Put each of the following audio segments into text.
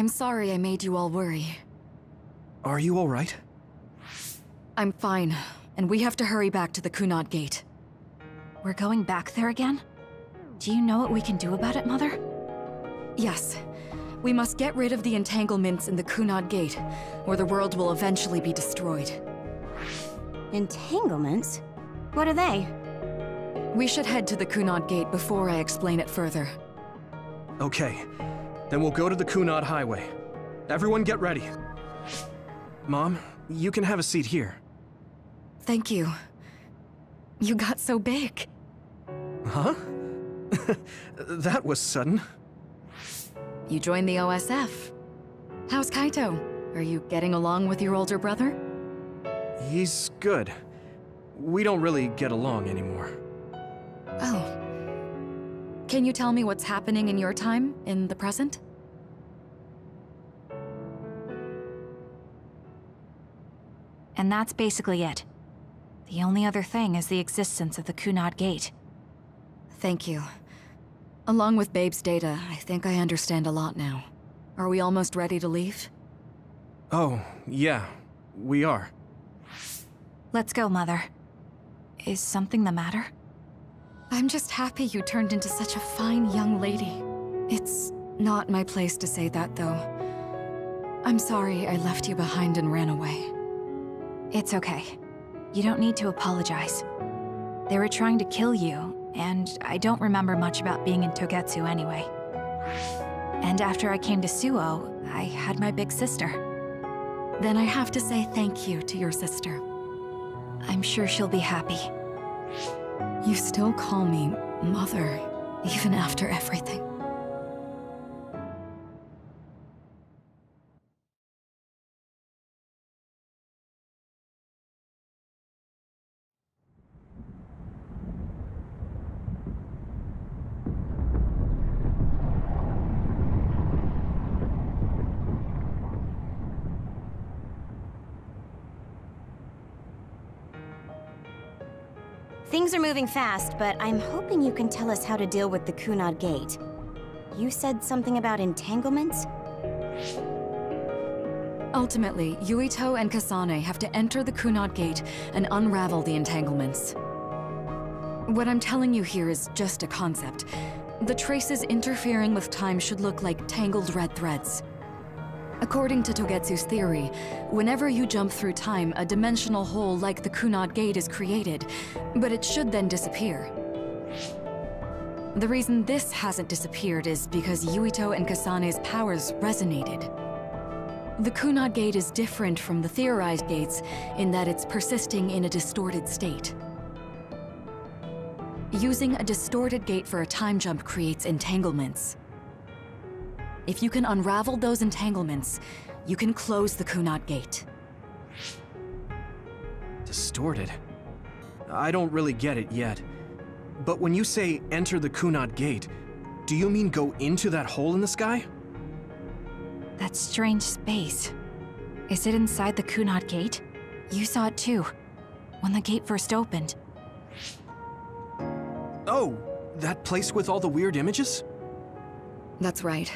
I'm sorry I made you all worry. Are you alright? I'm fine, and we have to hurry back to the Kunad Gate. We're going back there again? Do you know what we can do about it, Mother? Yes. We must get rid of the entanglements in the Kunad Gate, or the world will eventually be destroyed. Entanglements? What are they? We should head to the Kunad Gate before I explain it further. Okay. Then we'll go to the Kunad Highway. Everyone get ready. Mom, you can have a seat here. Thank you. You got so big. Huh? that was sudden. You joined the OSF. How's Kaito? Are you getting along with your older brother? He's good. We don't really get along anymore. Oh. Can you tell me what's happening in your time, in the present? And that's basically it. The only other thing is the existence of the Kunad Gate. Thank you. Along with Babe's data, I think I understand a lot now. Are we almost ready to leave? Oh, yeah. We are. Let's go, Mother. Is something the matter? I'm just happy you turned into such a fine young lady. It's not my place to say that, though. I'm sorry I left you behind and ran away. It's okay. You don't need to apologize. They were trying to kill you, and I don't remember much about being in Togetsu anyway. And after I came to Suo, I had my big sister. Then I have to say thank you to your sister. I'm sure she'll be happy. You still call me Mother, even after everything. Things are moving fast, but I'm hoping you can tell us how to deal with the Kunad Gate. You said something about entanglements? Ultimately, Yuito and Kasane have to enter the Kunad Gate and unravel the entanglements. What I'm telling you here is just a concept. The traces interfering with time should look like tangled red threads. According to Togetsu's theory, whenever you jump through time, a dimensional hole like the Kunad Gate is created, but it should then disappear. The reason this hasn't disappeared is because Yuito and Kasane's powers resonated. The Kunad Gate is different from the theorized gates in that it's persisting in a distorted state. Using a distorted gate for a time jump creates entanglements. If you can unravel those entanglements, you can close the Kunad Gate. Distorted? I don't really get it yet. But when you say enter the Kunad Gate, do you mean go into that hole in the sky? That strange space. Is it inside the Kunad Gate? You saw it too, when the gate first opened. Oh, that place with all the weird images? That's right.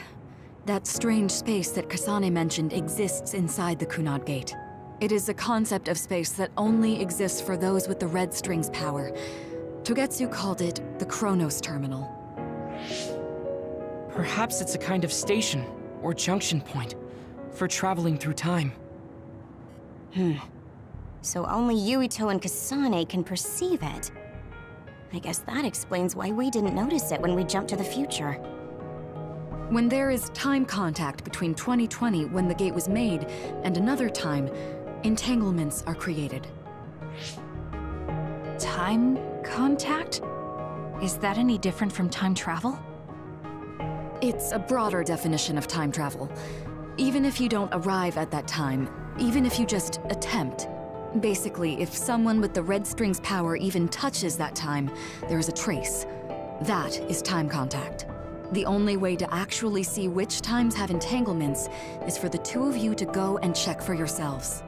That strange space that Kasane mentioned exists inside the Kunad Gate. It is a concept of space that only exists for those with the Red String's power. Togetsu called it the Chronos Terminal. Perhaps it's a kind of station, or junction point, for traveling through time. Hmm. So only Yuito and Kasane can perceive it. I guess that explains why we didn't notice it when we jumped to the future. When there is time contact between 2020 when the gate was made and another time, entanglements are created. Time contact? Is that any different from time travel? It's a broader definition of time travel. Even if you don't arrive at that time, even if you just attempt. Basically, if someone with the red string's power even touches that time, there is a trace. That is time contact. The only way to actually see which times have entanglements is for the two of you to go and check for yourselves.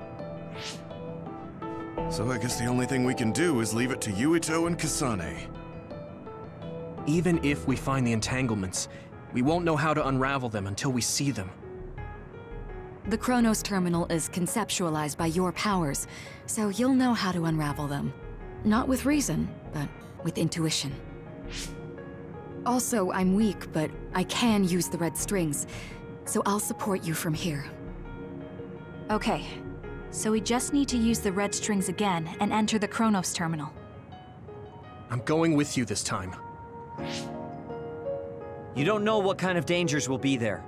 So I guess the only thing we can do is leave it to Yuito and Kasane. Even if we find the entanglements, we won't know how to unravel them until we see them. The Chronos Terminal is conceptualized by your powers, so you'll know how to unravel them. Not with reason, but with intuition. Also, I'm weak, but I can use the red strings, so I'll support you from here. Okay, so we just need to use the red strings again and enter the Chronos terminal. I'm going with you this time. You don't know what kind of dangers will be there.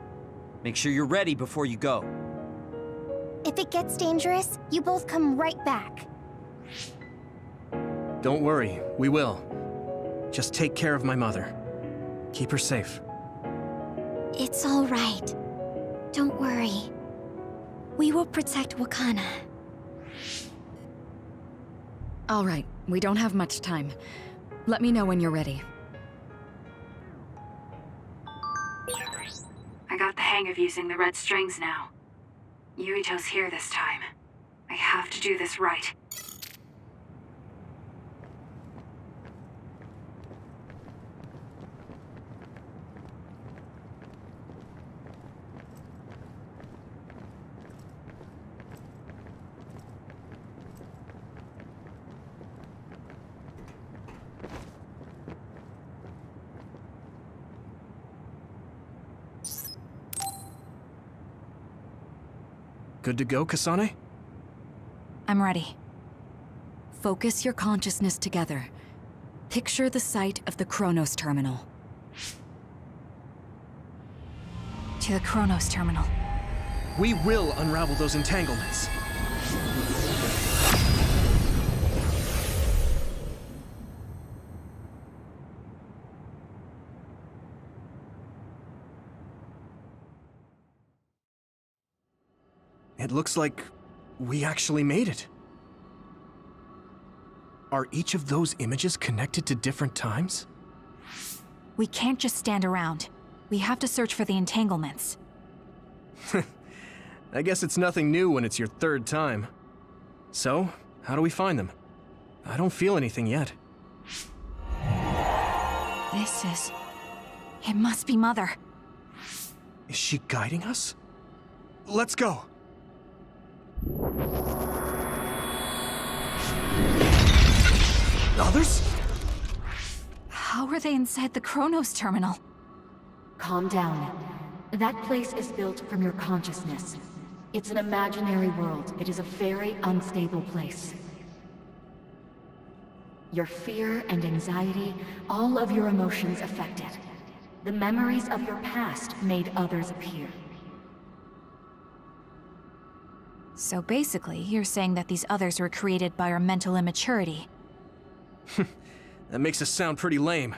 Make sure you're ready before you go. If it gets dangerous, you both come right back. Don't worry, we will. Just take care of my mother. Keep her safe. It's all right. Don't worry. We will protect Wakana. All right, we don't have much time. Let me know when you're ready. I got the hang of using the red strings now. Yuito's here this time. I have to do this right. Good to go, Kasane? I'm ready. Focus your consciousness together. Picture the site of the Chronos Terminal. To the Chronos terminal. We will unravel those entanglements. It looks like we actually made it. Are each of those images connected to different times? We can't just stand around. We have to search for the entanglements. I guess it's nothing new when it's your third time. So, how do we find them? I don't feel anything yet. This is... It must be Mother. Is she guiding us? Let's go! Others? How are they inside the Chronos terminal? Calm down. That place is built from your consciousness. It's an imaginary world. It is a very unstable place. Your fear and anxiety, all of your emotions affect it. The memories of your past made others appear. So basically, you're saying that these others were created by our mental immaturity. That makes us sound pretty lame.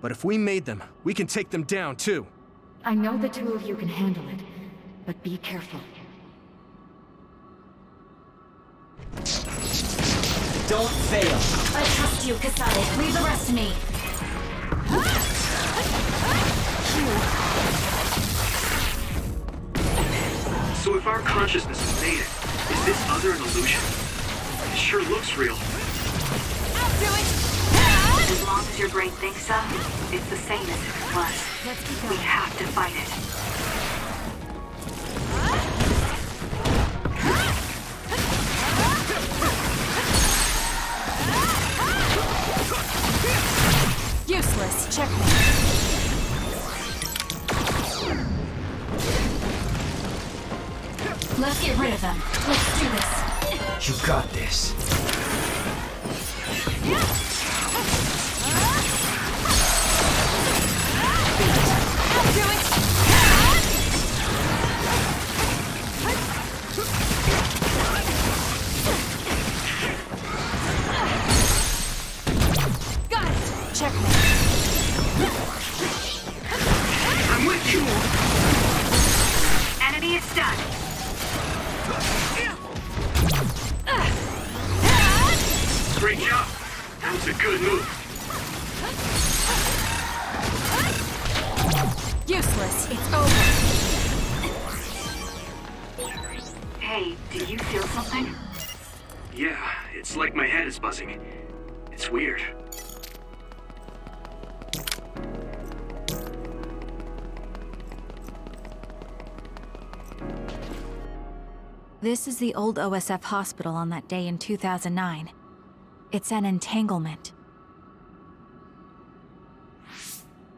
But if we made them, we can take them down too. I know the two of you can handle it, but be careful. Don't fail! I trust you, Kasane. Leave the rest to me. So if our consciousness is made is this other an illusion? It sure looks real. As long as your brain thinks so, it's the same as if it was. We have to fight it. Useless. Checkmate. Let's get rid of them. Let's do this. You got this. Got Useless. It's over. Hey, do you feel something? Yeah, it's like my head is buzzing. It's weird. This is the old OSF hospital on that day in 2009. It's an entanglement.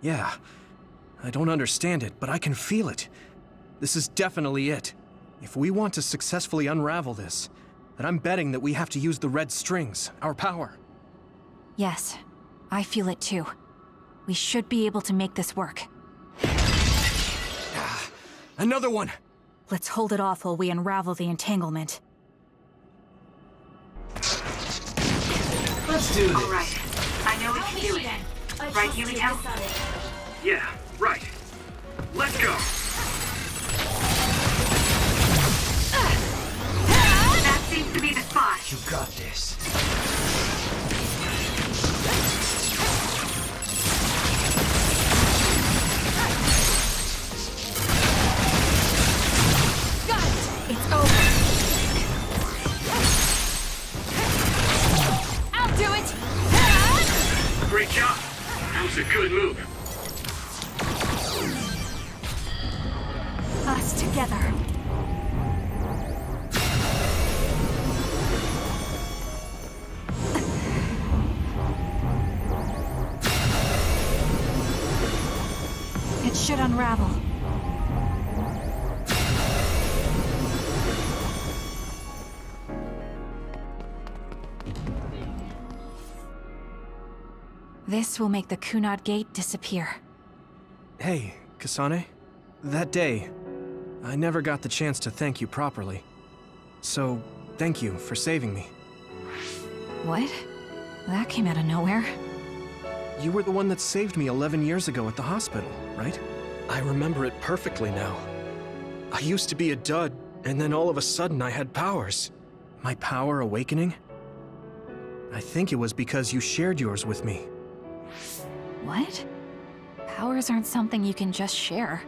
Yeah. I don't understand it, but I can feel it. This is definitely it. If we want to successfully unravel this, then I'm betting that we have to use the red strings, our power. Yes, I feel it too. We should be able to make this work. Ah, another one! Let's hold it off while we unravel the entanglement. Let's do this. All right. I know we can do it. Right, Yuito? Yeah, right. Let's go. That seems to be the spot. You got this. It's over. I'll do it! Great job. Was a good move. Us together. It should unravel. This will make the Kunad Gate disappear. Hey, Kasane. That day, I never got the chance to thank you properly. So, thank you for saving me. What? That came out of nowhere. You were the one that saved me 11 years ago at the hospital, right? I remember it perfectly now. I used to be a dud, and then all of a sudden I had powers. My power awakening? I think it was because you shared yours with me. What? Powers aren't something you can just share.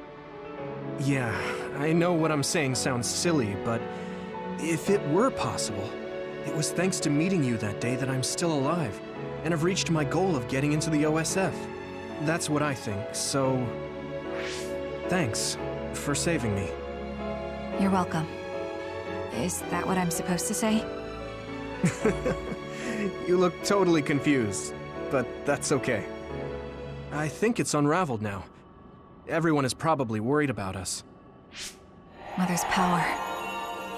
Yeah, I know what I'm saying sounds silly, but if it were possible, it was thanks to meeting you that day that I'm still alive, and have reached my goal of getting into the OSF. That's what I think, so... Thanks for saving me. You're welcome. Is that what I'm supposed to say? You look totally confused, but that's okay. I think it's unraveled now. Everyone is probably worried about us. Mother's power.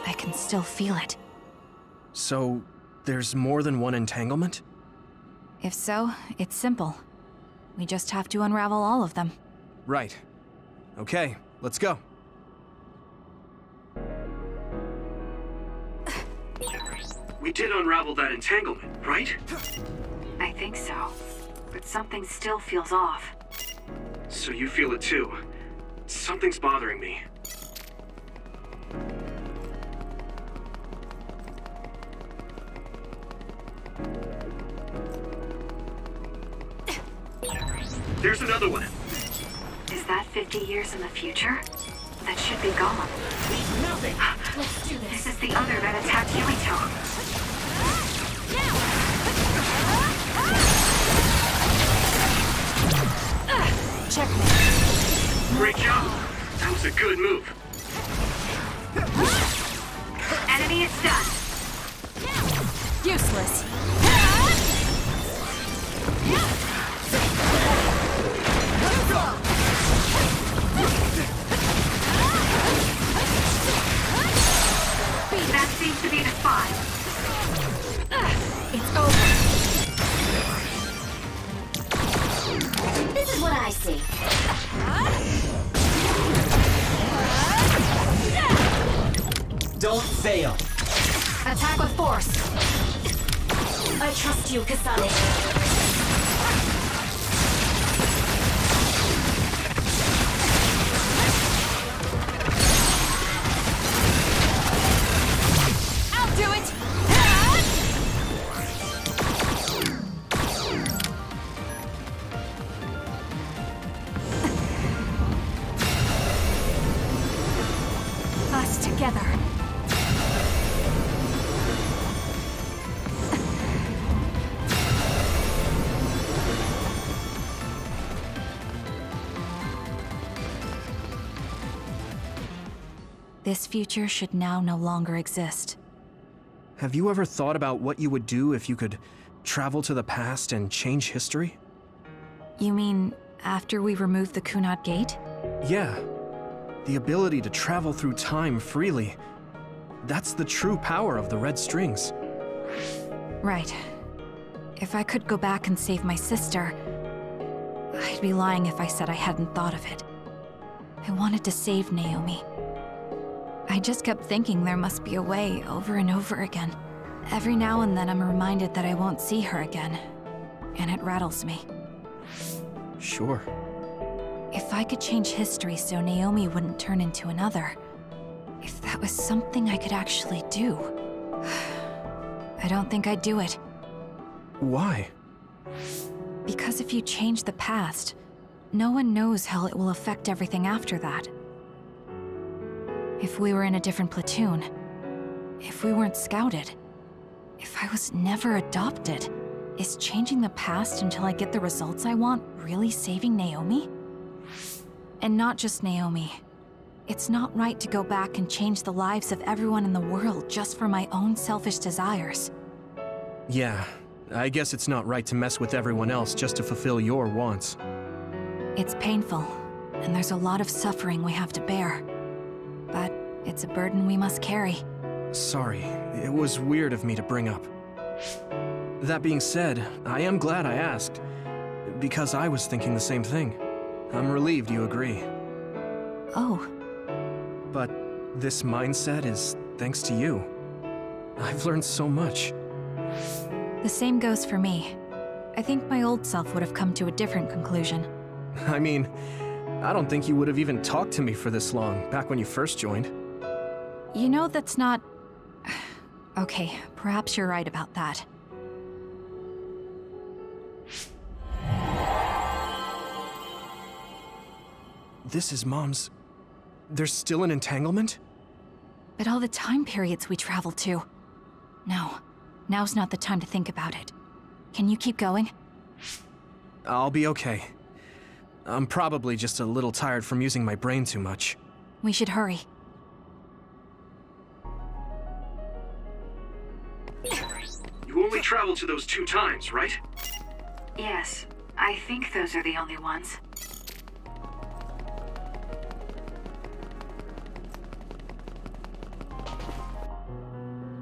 I can still feel it. So, there's more than one entanglement? If so, it's simple. We just have to unravel all of them. Right. Okay, let's go. We did unravel that entanglement, right? I think so. But something still feels off. So you feel it too. Something's bothering me. There's another one. Is that 50 years in the future? That should be gone. Nothing. Let's do this. This is the other that attacked Yuito. Checkmate. Great job. That was a good move. Enemy is done. Useless. That seems to be the spot. Is what I see. Don't fail. Attack with force. I trust you, Kasane. This future should now no longer exist. Have you ever thought about what you would do if you could travel to the past and change history? You mean after we remove the Kunad Gate? Yeah. The ability to travel through time freely. That's the true power of the Red Strings. Right. If I could go back and save my sister, I'd be lying if I said I hadn't thought of it. I wanted to save Naomi. I just kept thinking there must be a way over and over again. Every now and then I'm reminded that I won't see her again, and it rattles me. Sure. If I could change history so Naomi wouldn't turn into another, if that was something I could actually do, I don't think I'd do it. Why? Because if you change the past, no one knows how it will affect everything after that. If we were in a different platoon, if we weren't scouted, if I was never adopted, is changing the past until I get the results I want really saving Naomi? And not just Naomi. It's not right to go back and change the lives of everyone in the world just for my own selfish desires. Yeah, I guess it's not right to mess with everyone else just to fulfill your wants. It's painful, and there's a lot of suffering we have to bear. But it's a burden we must carry. Sorry, it was weird of me to bring up. That being said, I am glad I asked, because I was thinking the same thing. I'm relieved you agree. Oh. But this mindset is thanks to you. I've learned so much. The same goes for me. I think my old self would have come to a different conclusion. I mean, I don't think you would have even talked to me for this long, back when you first joined. You know that's not... Okay, perhaps you're right about that. This is Mom's... There's still an entanglement? But all the time periods we travel to... No, now's not the time to think about it. Can you keep going? I'll be okay. I'm probably just a little tired from using my brain too much. We should hurry. You only traveled to those two times, right? Yes, I think those are the only ones.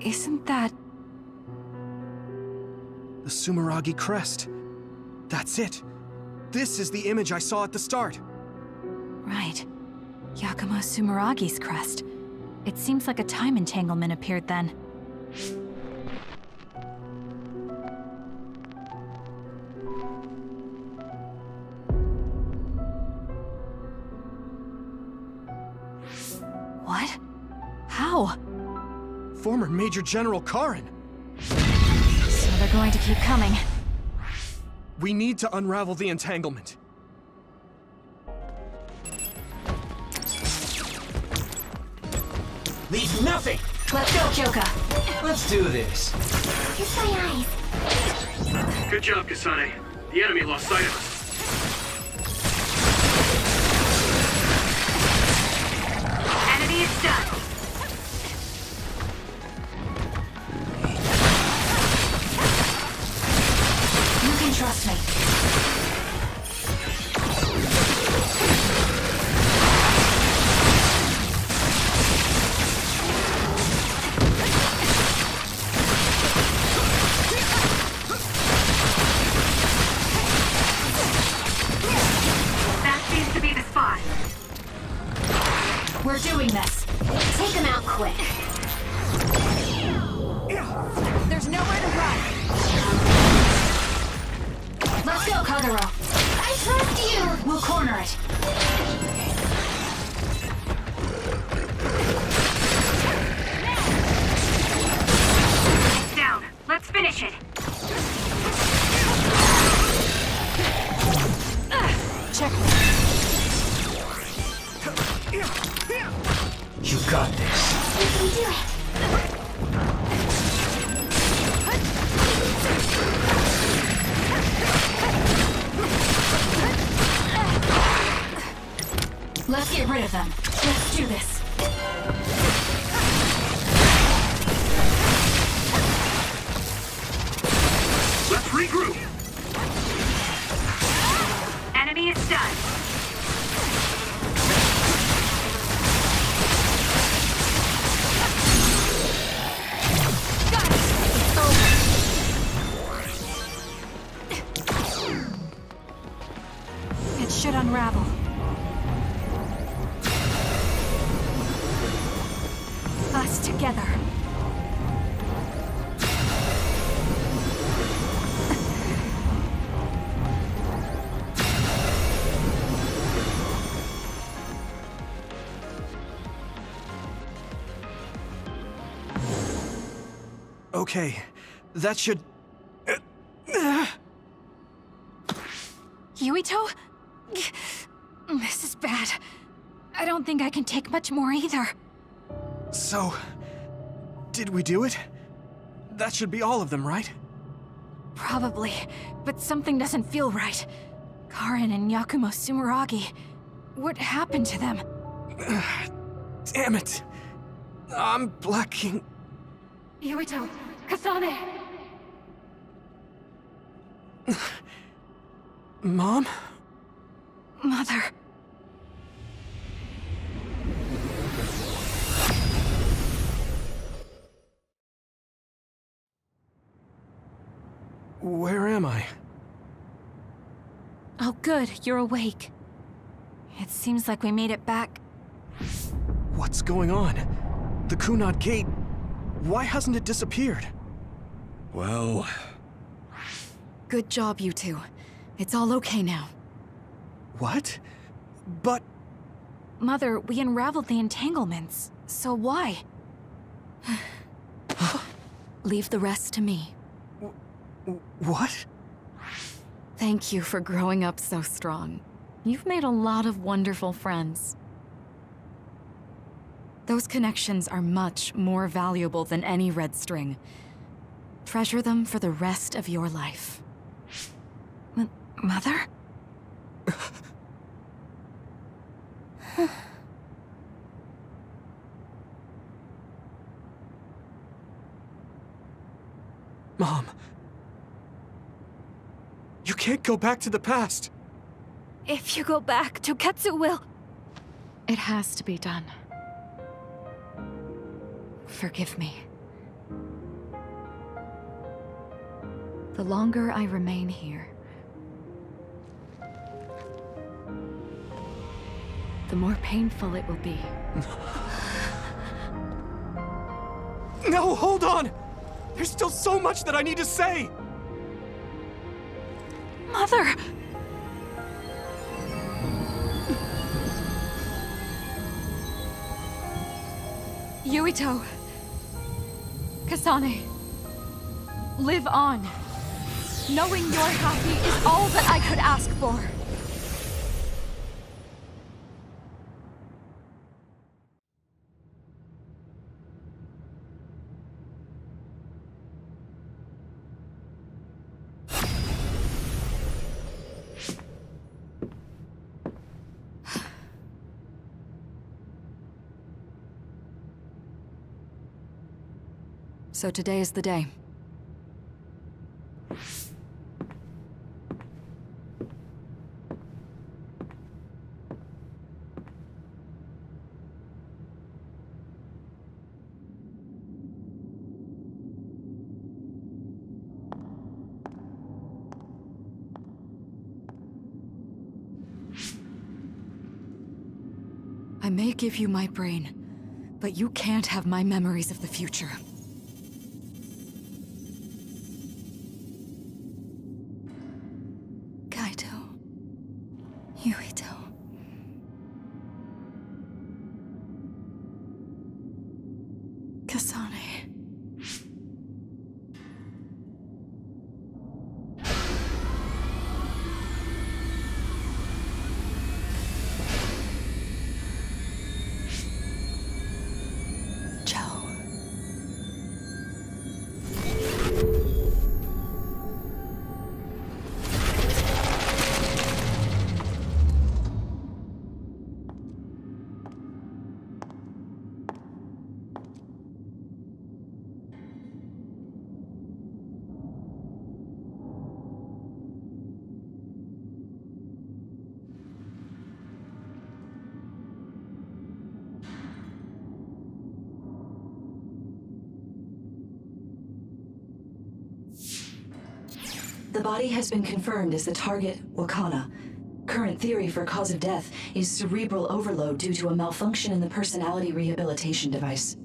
Isn't that... The Sumeragi crest. That's it. This is the image I saw at the start. Right. Yakumo Sumeragi's crest. It seems like a time entanglement appeared then. What? How? Former Major General Karen! So they're going to keep coming. We need to unravel the entanglement. Leave nothing! Let's go, Kyoka. Let's do this. Kiss my eyes. Good job, Kasane. The enemy lost sight of us. Okay, that should... Yuito? This is bad. I don't think I can take much more either. So... Did we do it? That should be all of them, right? Probably, but something doesn't feel right. Karen and Yakumo Sumeragi. What happened to them? Damn it! I'm blacking... Yuito, Kasane! Mom? Mother. Where am I? Oh good, you're awake. It seems like we made it back. What's going on? The Kunad Gate... Why hasn't it disappeared? Well... Good job, you two. It's all okay now. What? But... Mother, we unraveled the entanglements. So why? Leave the rest to me. What? Thank you for growing up so strong. You've made a lot of wonderful friends. Those connections are much more valuable than any red string. Treasure them for the rest of your life. M Mother? Mom. You can't go back to the past. If you go back, Togetsu will... It has to be done. Forgive me. The longer I remain here, the more painful it will be. No, hold on! There's still so much that I need to say! Mother! Yuito! Kasane! Live on! Knowing you're happy is all that I could ask for! So today is the day. I may give you my brain, but you can't have my memories of the future. Body has been confirmed as the target, Wakana. Current theory for cause of death is cerebral overload due to a malfunction in the personality rehabilitation device.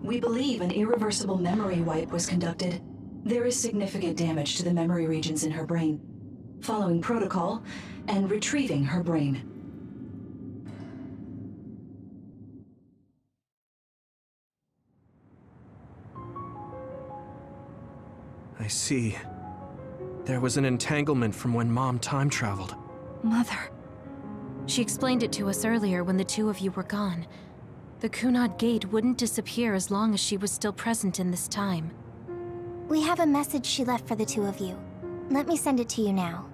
We believe an irreversible memory wipe was conducted. There is significant damage to the memory regions in her brain. Following protocol and retrieving her brain. I see. There was an entanglement from when Mom time traveled. Mother. She explained it to us earlier when the two of you were gone. The Kunad Gate wouldn't disappear as long as she was still present in this time. We have a message she left for the two of you. Let me send it to you now.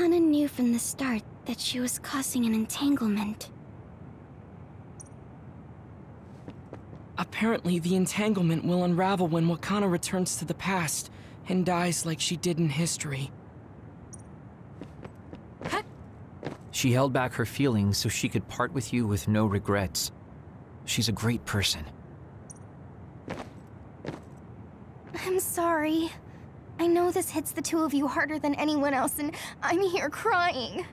Wakana knew from the start that she was causing an entanglement. Apparently, the entanglement will unravel when Wakana returns to the past and dies like she did in history. She held back her feelings so she could part with you with no regrets. She's a great person. I'm sorry. I know this hits the two of you harder than anyone else, and I'm here crying.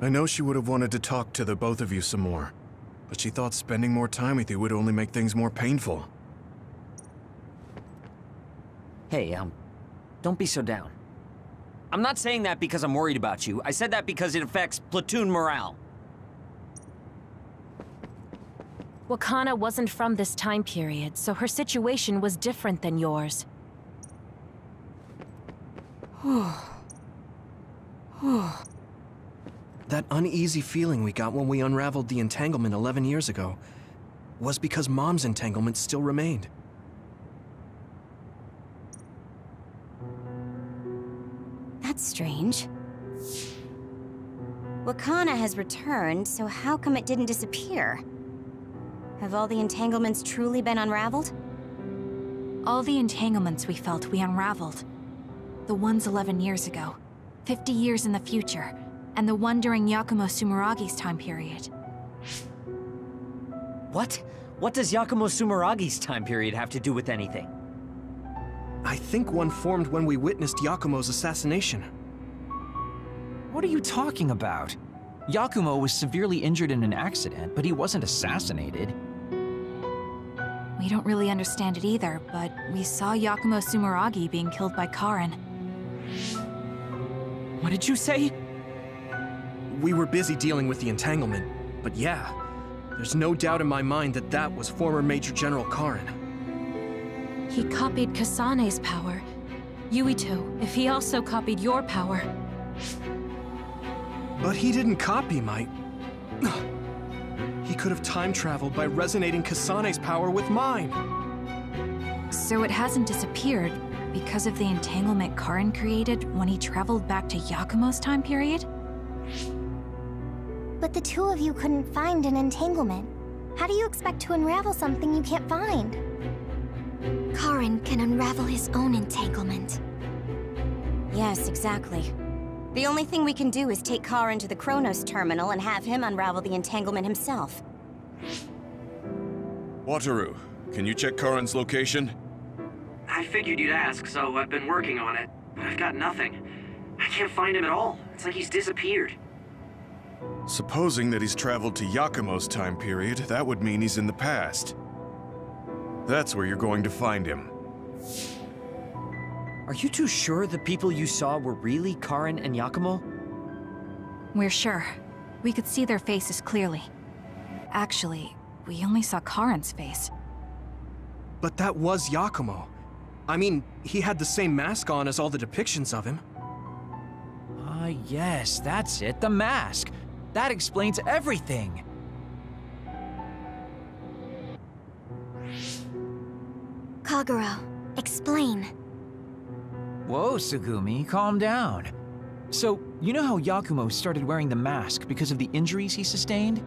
I know she would have wanted to talk to the both of you some more, but she thought spending more time with you would only make things more painful. Hey, um, don't be so down. I'm not saying that because I'm worried about you. I said that because it affects platoon morale. Wakana wasn't from this time period, so her situation was different than yours. That uneasy feeling we got when we unraveled the entanglement 11 years ago was because Mom's entanglement still remained. That's strange. Wakana has returned, so how come it didn't disappear? Have all the entanglements truly been unraveled? All the entanglements we felt we unraveled. The ones 11 years ago, 50 years in the future, and the one during Yakumo Sumeragi's time period. What? What does Yakumo Sumeragi's time period have to do with anything? I think one formed when we witnessed Yakumo's assassination. What are you talking about? Yakumo was severely injured in an accident, but he wasn't assassinated. We don't really understand it either, but we saw Yakumo Sumeragi being killed by Karen. What did you say? We were busy dealing with the entanglement, but yeah, there's no doubt in my mind that that was former Major General Karin. He copied Kasane's power. Yuito, if he also copied your power. But he didn't copy my... He could have time traveled by resonating Kasane's power with mine. So it hasn't disappeared, because of the entanglement Karen created when he traveled back to Yakumo's time period? But the two of you couldn't find an entanglement. How do you expect to unravel something you can't find? Karen can unravel his own entanglement. Yes, exactly. The only thing we can do is take Karen to the Kronos terminal and have him unravel the entanglement himself. Wataru, can you check Karen's location? I figured you'd ask, so I've been working on it, but I've got nothing. I can't find him at all. It's like he's disappeared. Supposing that he's traveled to Yakumo's time period, that would mean he's in the past. That's where you're going to find him. Are you too sure the people you saw were really Karen and Yakumo? We're sure. We could see their faces clearly. Actually, we only saw Karen's face. But that was Yakumo. I mean, he had the same mask on as all the depictions of him. Ah, yes, that's it, the mask. That explains everything. Kagero, explain. Whoa, Tsugumi, calm down. So, you know how Yakumo started wearing the mask because of the injuries he sustained?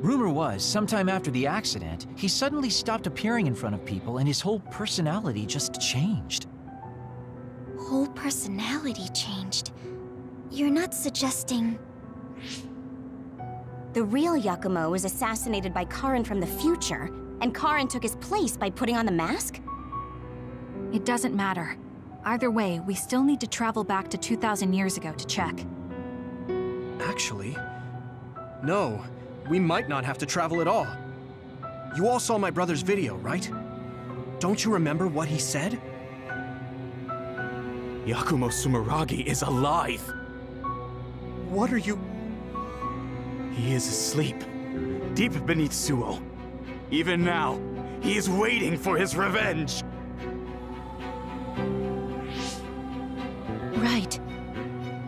Rumor was, sometime after the accident, he suddenly stopped appearing in front of people and his whole personality just changed. Whole personality changed. You're not suggesting... The real Yakumo was assassinated by Karen from the future, and Karen took his place by putting on the mask? It doesn't matter. Either way, we still need to travel back to 2,000 years ago to check. Actually, no. We might not have to travel at all. You all saw my brother's video, right? Don't you remember what he said? Yakumo Sumeragi is alive! What are you... He is asleep, deep beneath Suo. Even now, he is waiting for his revenge! Right.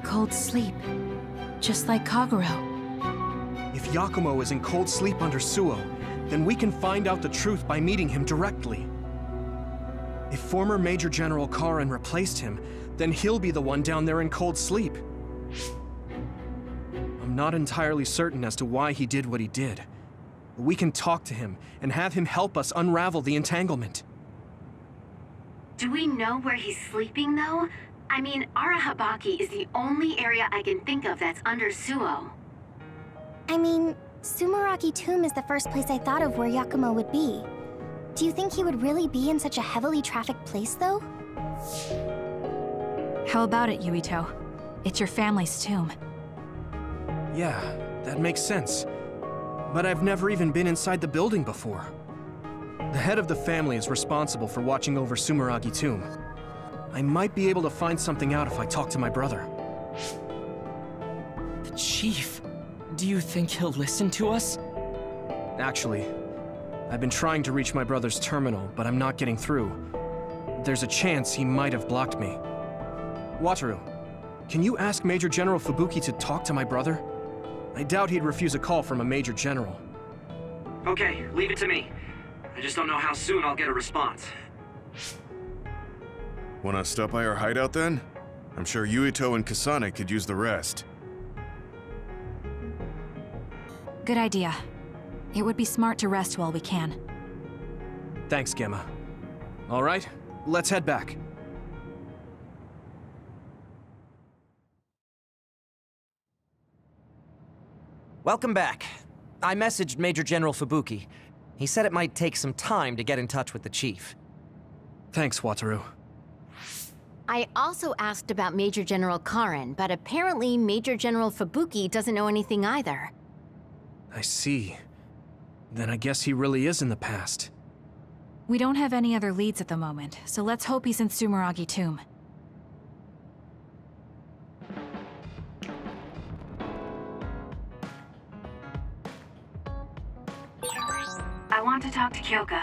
Cold sleep. Just like Kagero. If Yakumo is in cold sleep under Suo, then we can find out the truth by meeting him directly. If former Major General Karen replaced him, then he'll be the one down there in cold sleep. I'm not entirely certain as to why he did what he did. But we can talk to him and have him help us unravel the entanglement. Do we know where he's sleeping, though? I mean, Arahabaki is the only area I can think of that's under Suo. I mean, Sumeragi Tomb is the first place I thought of where Yakumo would be. Do you think he would really be in such a heavily trafficked place, though? How about it, Yuito? It's your family's tomb. Yeah, that makes sense. But I've never even been inside the building before. The head of the family is responsible for watching over Sumeragi Tomb. I might be able to find something out if I talk to my brother. The chief. Do you think he'll listen to us? Actually, I've been trying to reach my brother's terminal, but I'm not getting through. There's a chance he might have blocked me. Wataru, can you ask Major General Fubuki to talk to my brother? I doubt he'd refuse a call from a Major General. Okay, leave it to me. I just don't know how soon I'll get a response. Wanna stop by our hideout then? I'm sure Yuito and Kasane could use the rest. Good idea. It would be smart to rest while we can. Thanks, Gemma. All right, let's head back. Welcome back. I messaged Major General Fubuki. He said it might take some time to get in touch with the chief. Thanks, Wataru. I also asked about Major General Karen, but apparently Major General Fubuki doesn't know anything either. I see. Then I guess he really is in the past. We don't have any other leads at the moment, so let's hope he's in Sumeragi Tomb. I want to talk to Kyoka.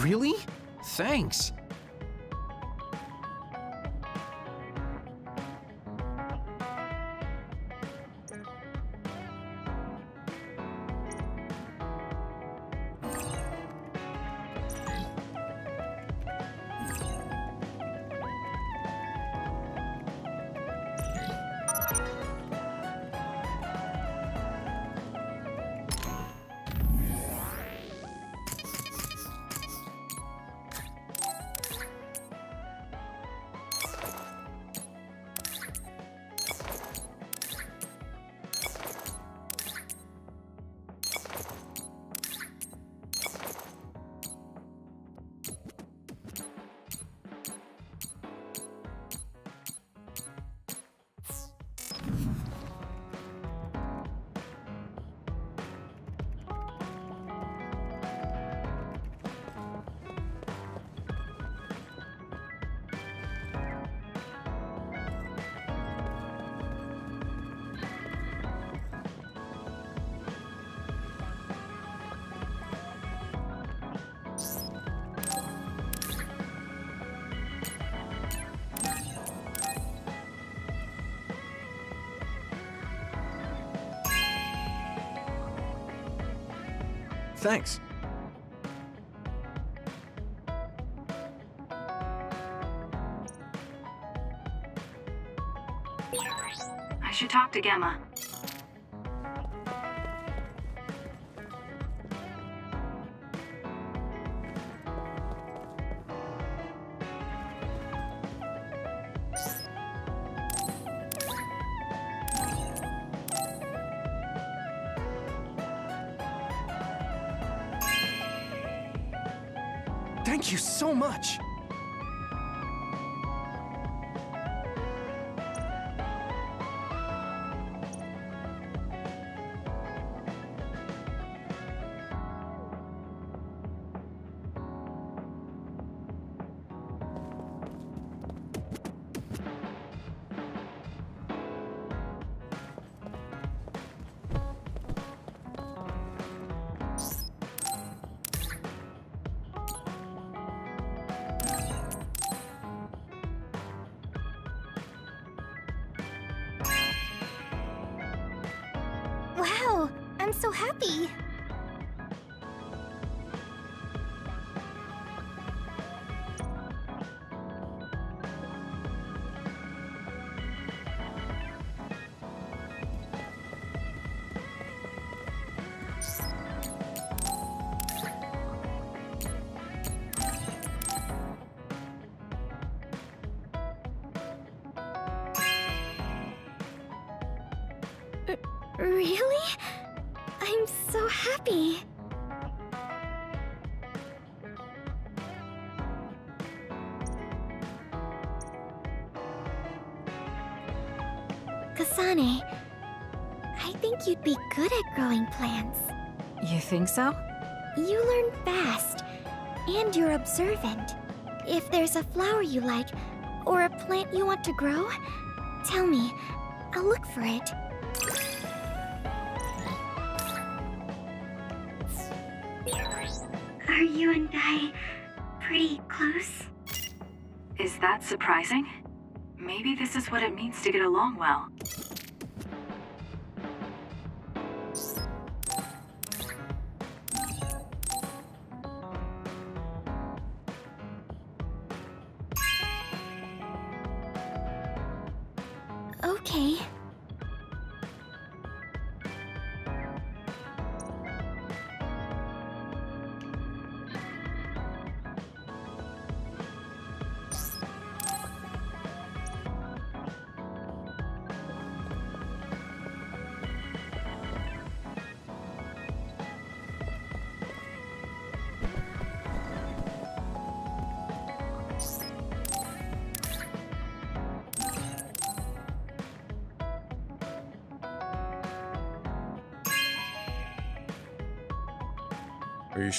Really? Thanks. Thanks. I should talk to Gemma. Much. Really? I'm so happy. Kasane, I think you'd be good at growing plants. You think so? You learn fast, and you're observant. If there's a flower you like, or a plant you want to grow, tell me. I'll look for it. Pretty close? Is that surprising? Maybe this is what it means to get along well.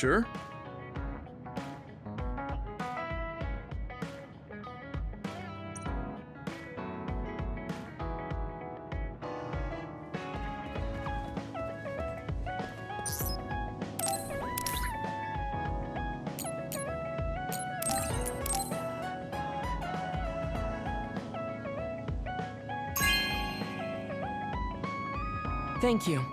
Sure? Thank you.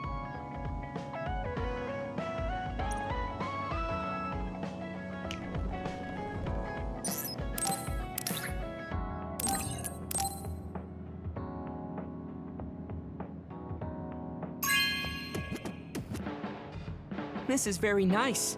This is very nice.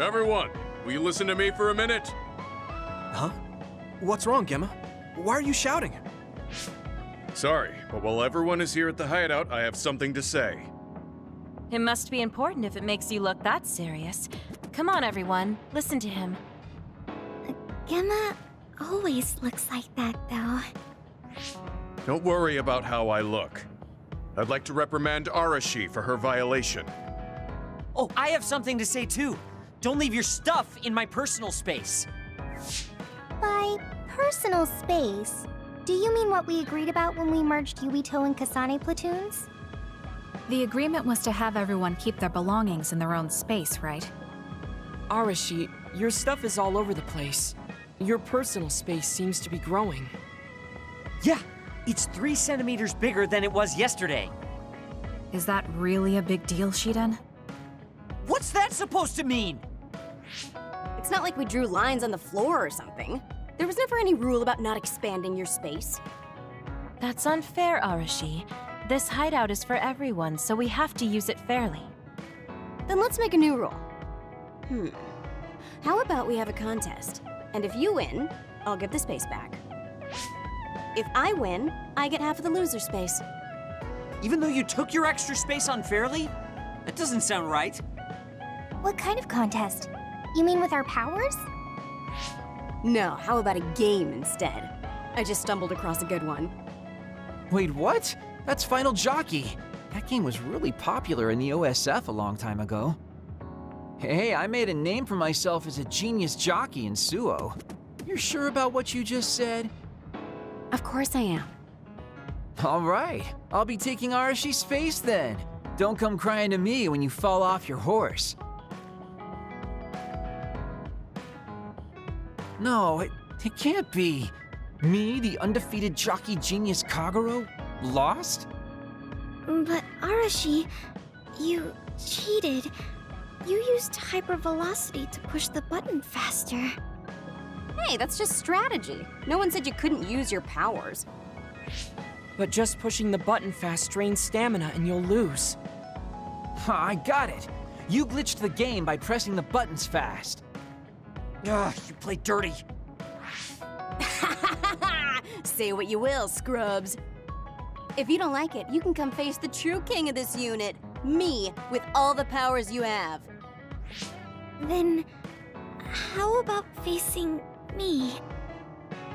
Everyone, will you listen to me for a minute? Huh? What's wrong, Gemma? Why are you shouting? Sorry, but while everyone is here at the hideout, I have something to say. It must be important if it makes you look that serious. Come on, everyone. Listen to him. Gemma always looks like that, though. Don't worry about how I look. I'd like to reprimand Arashi for her violation. Oh, I have something to say too. Don't leave your stuff in my personal space. By personal space, do you mean what we agreed about when we merged Yuito and Kasane platoons? The agreement was to have everyone keep their belongings in their own space, right? Arashi, your stuff is all over the place. Your personal space seems to be growing. Yeah, it's three centimeters bigger than it was yesterday. Is that really a big deal, Shiden? What's that supposed to mean? It's not like we drew lines on the floor or something. There was never any rule about not expanding your space. That's unfair, Arashi. This hideout is for everyone, so we have to use it fairly. Then let's make a new rule. Hmm. How about we have a contest? And if you win, I'll give the space back. If I win, I get half of the loser space. Even though you took your extra space unfairly? That doesn't sound right. What kind of contest? You mean with our powers? No, how about a game instead? I just stumbled across a good one. Wait, what? That's Final Jockey. That game was really popular in the OSF a long time ago. Hey, I made a name for myself as a genius jockey in Suo. You're sure about what you just said? Of course I am. All right, I'll be taking Arashi's space then. Don't come crying to me when you fall off your horse. No, it, it can't be. Me, the undefeated jockey genius Kagero, lost? Mm, but Arashi, you cheated. You used hypervelocity to push the button faster. Hey, that's just strategy. No one said you couldn't use your powers. But just pushing the button fast drains stamina and you'll lose. I got it. You glitched the game by pressing the buttons fast. Ugh, you play dirty. Say what you will, scrubs. If you don't like it, you can come face the true king of this unit. Me, with all the powers you have. Then, how about facing me?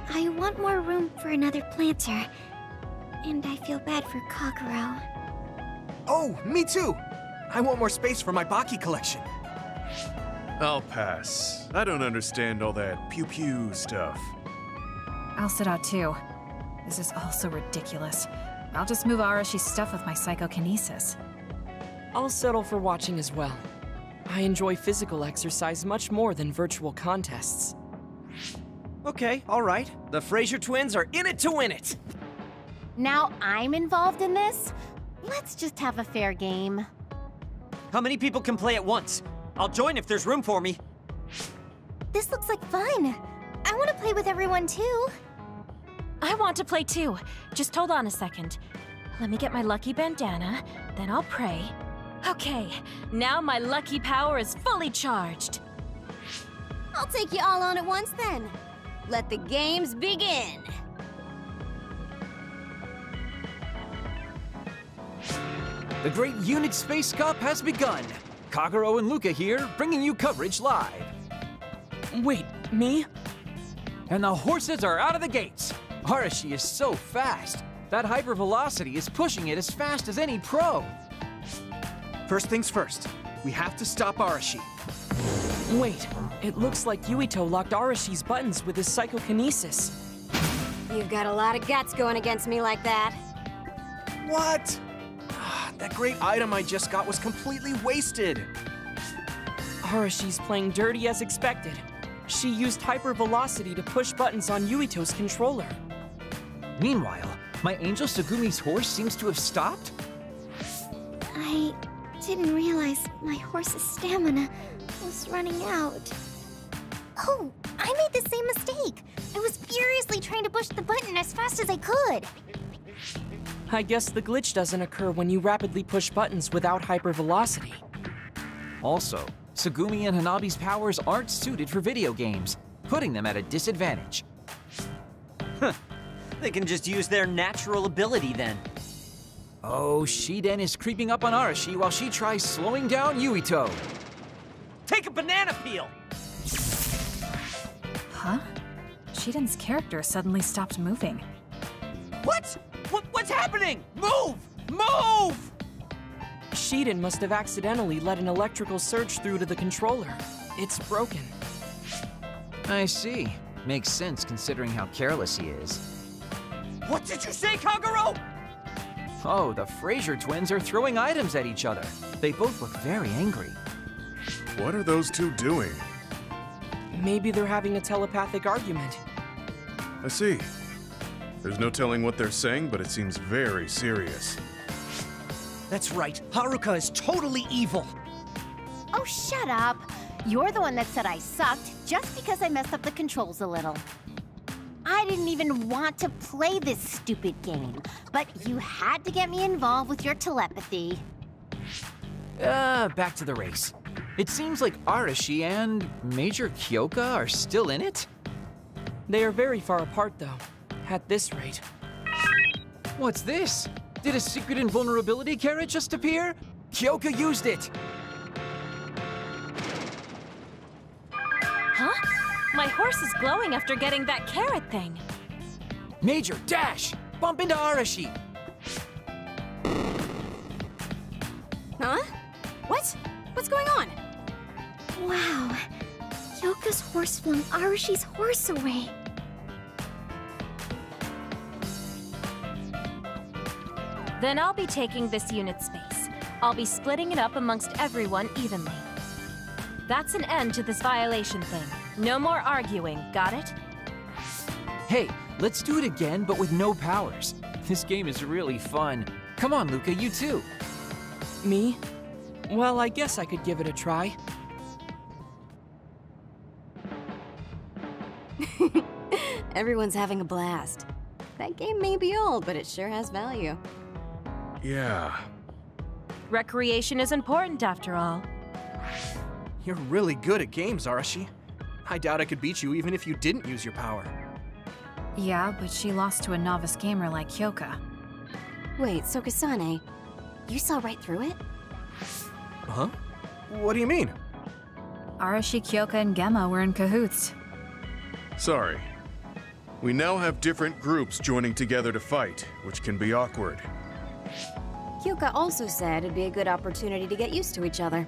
I want more room for another planter. And I feel bad for Kagero. Oh, me too! I want more space for my Baki collection. I'll pass. I don't understand all that pew-pew stuff. I'll sit out too. This is all so ridiculous. I'll just move Arashi's stuff with my psychokinesis. I'll settle for watching as well. I enjoy physical exercise much more than virtual contests. Okay, all right. The Frazier twins are in it to win it. Now I'm involved in this? Let's just have a fair game. How many people can play at once? I'll join if there's room for me. This looks like fun. I want to play with everyone too. I want to play too. Just hold on a second. Let me get my lucky bandana, then I'll pray. Okay, now my lucky power is fully charged. I'll take you all on at once then. Let the games begin. The Great Unit Space Cup has begun. Kagero and Luka here, bringing you coverage live. Wait, me? And the horses are out of the gates. Arashi is so fast. That hypervelocity is pushing it as fast as any pro. First things first, we have to stop Arashi. Wait, it looks like Yuito locked Arashi's buttons with his psychokinesis. You've got a lot of guts going against me like that. What? That great item I just got was completely wasted. Arashi's playing dirty as expected. She used hypervelocity to push buttons on Yuito's controller. Meanwhile, my angel Tsugumi's horse seems to have stopped? I didn't realize my horse's stamina was running out. Oh, I made the same mistake. I was furiously trying to push the button as fast as I could. I guess the glitch doesn't occur when you rapidly push buttons without hypervelocity. Also, Tsugumi and Hanabi's powers aren't suited for video games, putting them at a disadvantage. Huh. They can just use their natural ability then. Oh, Shiden is creeping up on Arashi while she tries slowing down Yuito. Take a banana peel! Huh? Shiden's character suddenly stopped moving. What? What? What's happening? Move! Move! Shiden must have accidentally let an electrical surge through to the controller. It's broken. I see. Makes sense considering how careless he is. What did you say, Kagero? Oh, the Frazier twins are throwing items at each other. They both look very angry. What are those two doing? Maybe they're having a telepathic argument. I see. There's no telling what they're saying, but it seems very serious. That's right. Haruka is totally evil. Oh, shut up. You're the one that said I sucked just because I messed up the controls a little. I didn't even want to play this stupid game, but you had to get me involved with your telepathy. Uh, back to the race. It seems like Arashi and Major Kyoka are still in it? They are very far apart, though, at this rate. What's this? Did a secret invulnerability carrot just appear? Kyoka used it! Huh? My horse is glowing after getting that carrot thing. Major, dash! Bump into Arashi! Huh? What? What's going on? Wow. Kyoka's horse flung Arashi's horse away. Then I'll be taking this unit space. I'll be splitting it up amongst everyone evenly. That's an end to this violation thing. No more arguing, got it? Hey, let's do it again, but with no powers. This game is really fun. Come on, Luka, you too. Me? Well, I guess I could give it a try. Everyone's having a blast. That game may be old, but it sure has value. Yeah. Recreation is important after all. You're really good at games, Arashi. I doubt I could beat you even if you didn't use your power. Yeah, but she lost to a novice gamer like Kyoka. Wait, so Kasane, you saw right through it? Huh? What do you mean? Arashi, Kyoka, and Gemma were in cahoots. Sorry. We now have different groups joining together to fight, which can be awkward. Kyoka also said it'd be a good opportunity to get used to each other.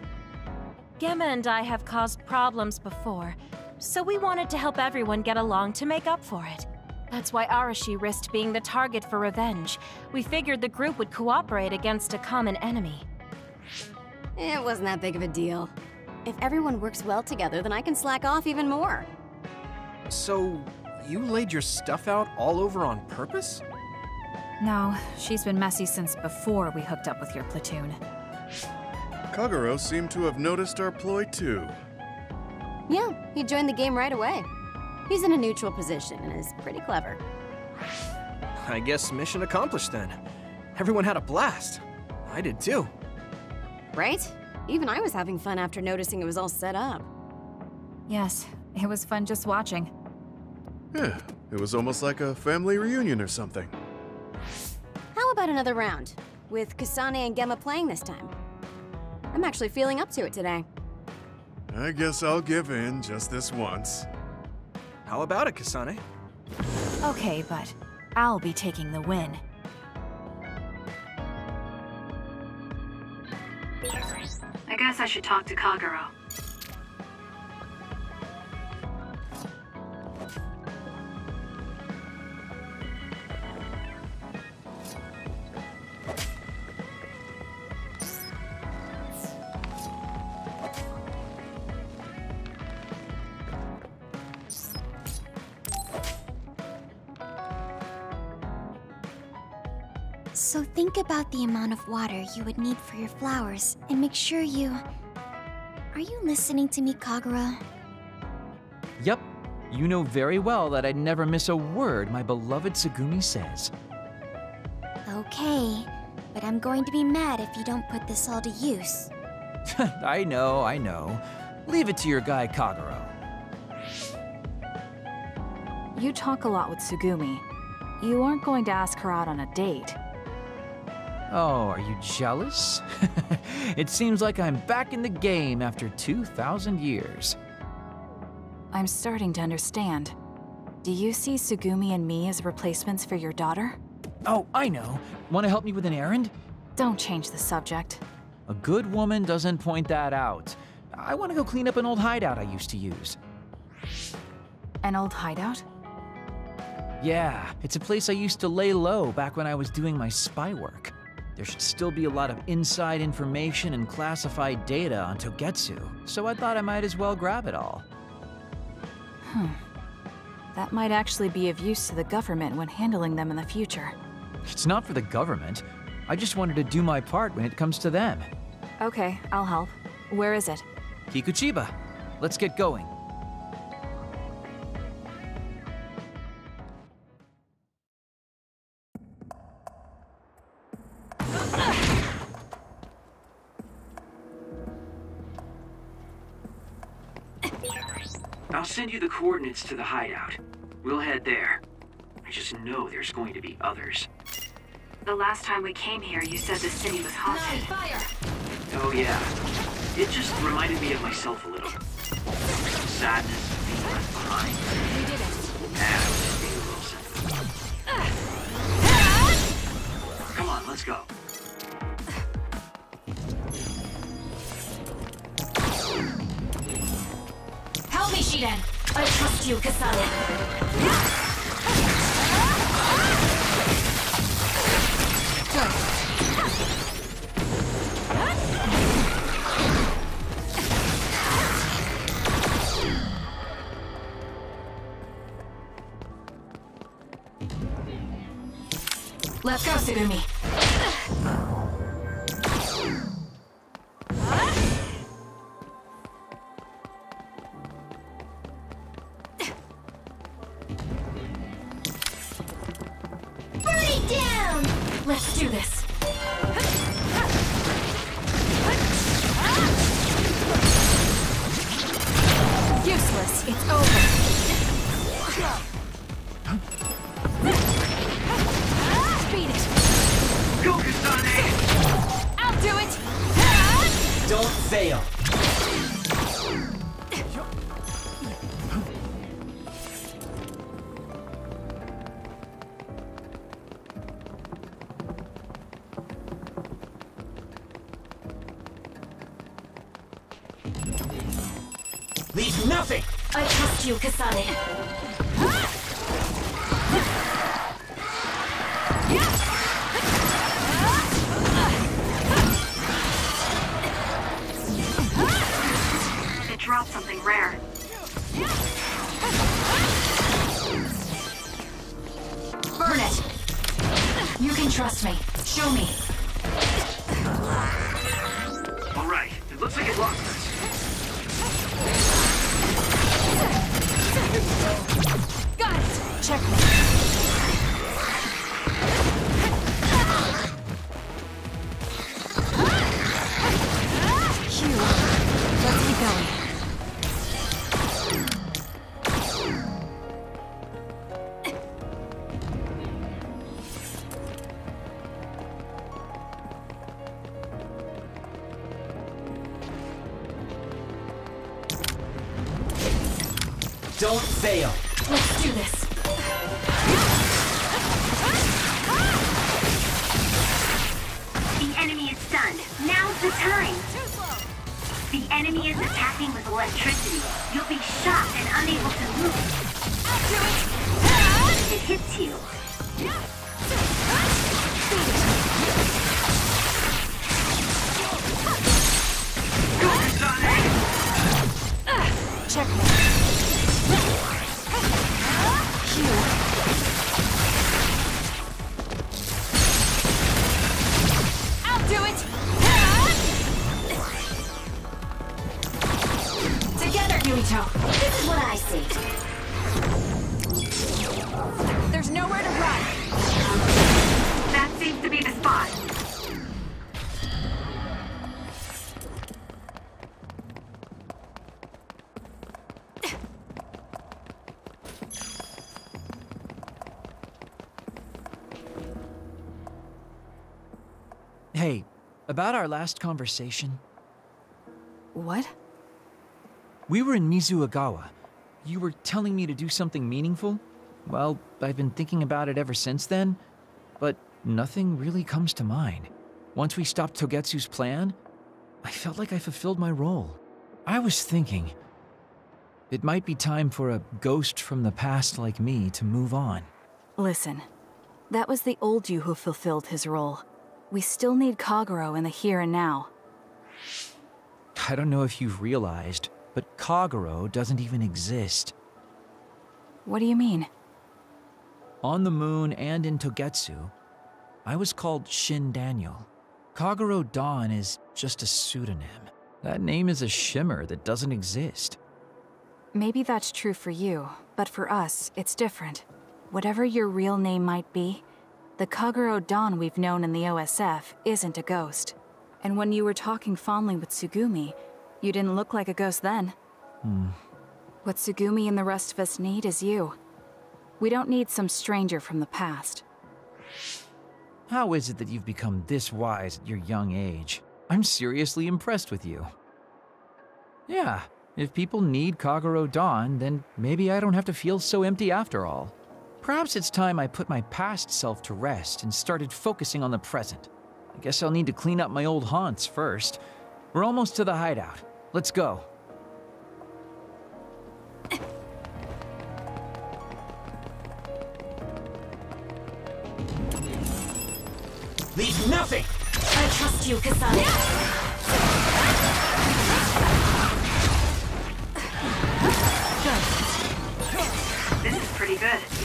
Gemma and I have caused problems before, so we wanted to help everyone get along to make up for it. That's why Arashi risked being the target for revenge. We figured the group would cooperate against a common enemy. It wasn't that big of a deal. If everyone works well together, then I can slack off even more. So, you laid your stuff out all over on purpose? No, she's been messy since before we hooked up with your platoon. Kagero seemed to have noticed our ploy too. Yeah, he joined the game right away. He's in a neutral position and is pretty clever. I guess mission accomplished then. Everyone had a blast. I did too. Right? Even I was having fun after noticing it was all set up. Yes, it was fun just watching. Yeah, it was almost like a family reunion or something. How about another round? With Kasane and Gemma playing this time. I'm actually feeling up to it today. I guess I'll give in just this once. How about it, Kasane? Okay, but I'll be taking the win. I guess I should talk to Kagero. Think about the amount of water you would need for your flowers, and make sure you... Are you listening to me, Kagero? Yep. You know very well that I'd never miss a word my beloved Tsugumi says. Okay, but I'm going to be mad if you don't put this all to use. I know, I know. Leave it to your guy Kagero. You talk a lot with Tsugumi. You aren't going to ask her out on a date. Oh, are you jealous? it seems like I'm back in the game after 2,000 years. I'm starting to understand. Do you see Tsugumi and me as replacements for your daughter? Oh, I know. Want to help me with an errand? Don't change the subject. A good woman doesn't point that out. I want to go clean up an old hideout I used to use. An old hideout? Yeah, it's a place I used to lay low back when I was doing my spy work. There should still be a lot of inside information and classified data on Togetsu, so I thought I might as well grab it all. Hmm. That might actually be of use to the government when handling them in the future. It's not for the government. I just wanted to do my part when it comes to them. Okay, I'll help. Where is it? Kikuchiba, let's get going. I'll send you the coordinates to the hideout. We'll head there. I just know there's going to be others. The last time we came here, you said the city was haunted. Oh yeah. It just reminded me of myself a little. Sadness being left behind. We did it. And I was being a little sentimental. Come on, let's go. Me, I trust you, Kasane. Let's go, Tsugumi. I Hey, about our last conversation, What? we were in Mizuhagawa. You were telling me to do something meaningful? Well, I've been thinking about it ever since then, but nothing really comes to mind. Once we stopped Togetsu's plan, I felt like I fulfilled my role. I was thinking, it might be time for a ghost from the past like me to move on. Listen, that was the old you who fulfilled his role. We still need Kagero in the here and now. I don't know if you've realized, but Kagero doesn't even exist. What do you mean? On the moon and in Togetsu, I was called Shin Daniel. Kagero Donne is just a pseudonym. That name is a shimmer that doesn't exist. Maybe that's true for you, but for us, it's different. Whatever your real name might be, the Kagero Donne we've known in the OSF isn't a ghost. And when you were talking fondly with Tsugumi, you didn't look like a ghost then. Hmm. What Tsugumi and the rest of us need is you. We don't need some stranger from the past. How is it that you've become this wise at your young age? I'm seriously impressed with you. Yeah, if people need Kagero Donne, then maybe I don't have to feel so empty after all. Perhaps it's time I put my past self to rest and started focusing on the present. I guess I'll need to clean up my old haunts first. We're almost to the hideout. Let's go. Leave nothing! I trust you, Kasane. This is pretty good.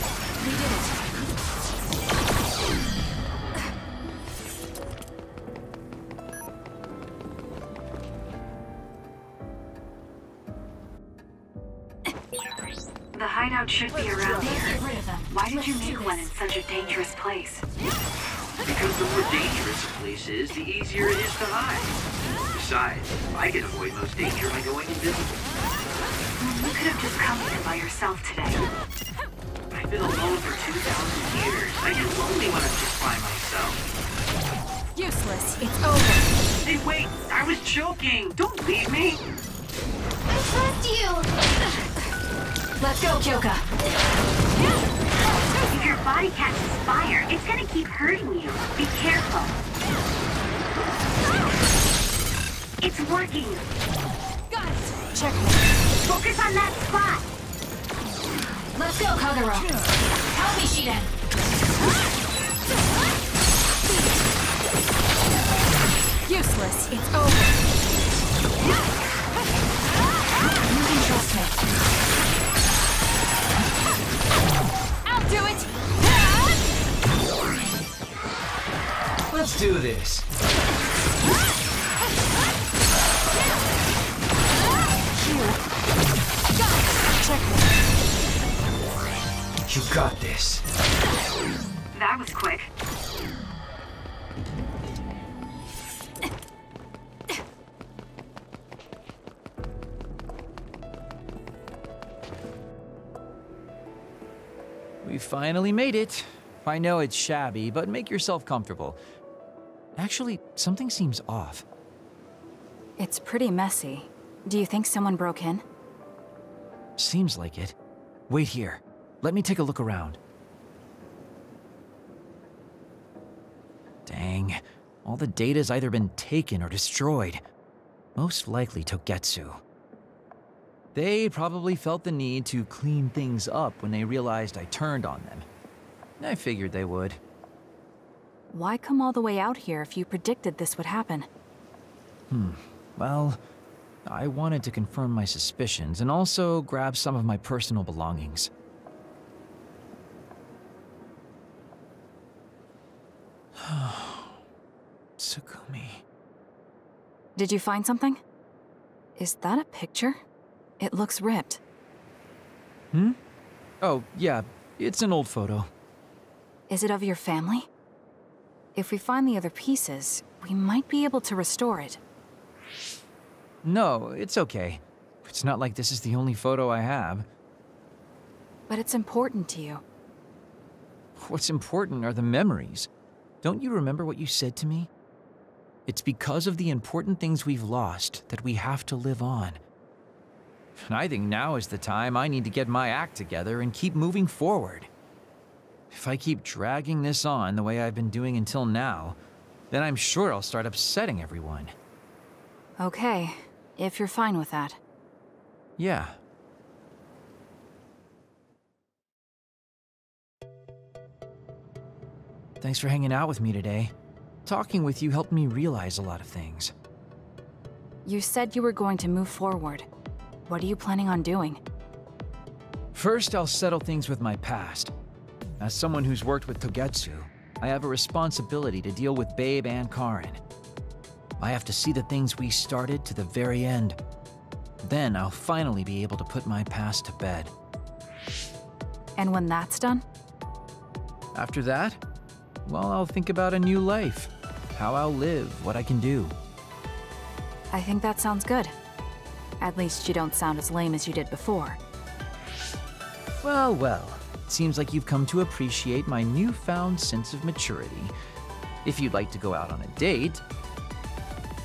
The hideout should be around here. Why did you make one in such a dangerous place? Because the more dangerous a place is, the easier it is to hide. Besides, I can avoid most danger by going invisible. You could have just come here by yourself today. I've been alone for 2,000 years. I get lonely when I'm just by myself. Useless. It's over. Hey, wait! I was joking! Don't leave me! I trust you. Let's go, Kyoka. If your body catches fire, it's gonna keep hurting you. Be careful. It's working. Got it. Check Focus on that spot. Let's go, Kagero. Help me, Shiden. Useless. It's over. You can trust me. Do it. Let's do this. You got this. That was quick. We finally made it. I know it's shabby, but make yourself comfortable. Actually, something seems off. It's pretty messy. Do you think someone broke in? Seems like it. Wait here. Let me take a look around. Dang. All the data's either been taken or destroyed. Most likely Togetsu. They probably felt the need to clean things up when they realized I turned on them. I figured they would. Why come all the way out here if you predicted this would happen? Hmm. Well, I wanted to confirm my suspicions and also grab some of my personal belongings. Tsugumi. Did you find something? Is that a picture? It looks ripped. Hmm? Oh, yeah, it's an old photo. Is it of your family? If we find the other pieces, we might be able to restore it. No, it's okay. It's not like this is the only photo I have. But it's important to you. What's important are the memories. Don't you remember what you said to me? It's because of the important things we've lost that we have to live on. And I think now is the time I need to get my act together and keep moving forward. If I keep dragging this on the way I've been doing until now, then I'm sure I'll start upsetting everyone. Okay, if you're fine with that. Yeah. Thanks for hanging out with me today. Talking with you helped me realize a lot of things. You said you were going to move forward. What are you planning on doing? First, I'll settle things with my past. As someone who's worked with Togetsu, I have a responsibility to deal with Wabe and Karen. I have to see the things we started to the very end. Then I'll finally be able to put my past to bed. And when that's done? After that, well, I'll think about a new life. How I'll live, what I can do. I think that sounds good. At least you don't sound as lame as you did before. Well, well. Seems like you've come to appreciate my newfound sense of maturity. If you'd like to go out on a date...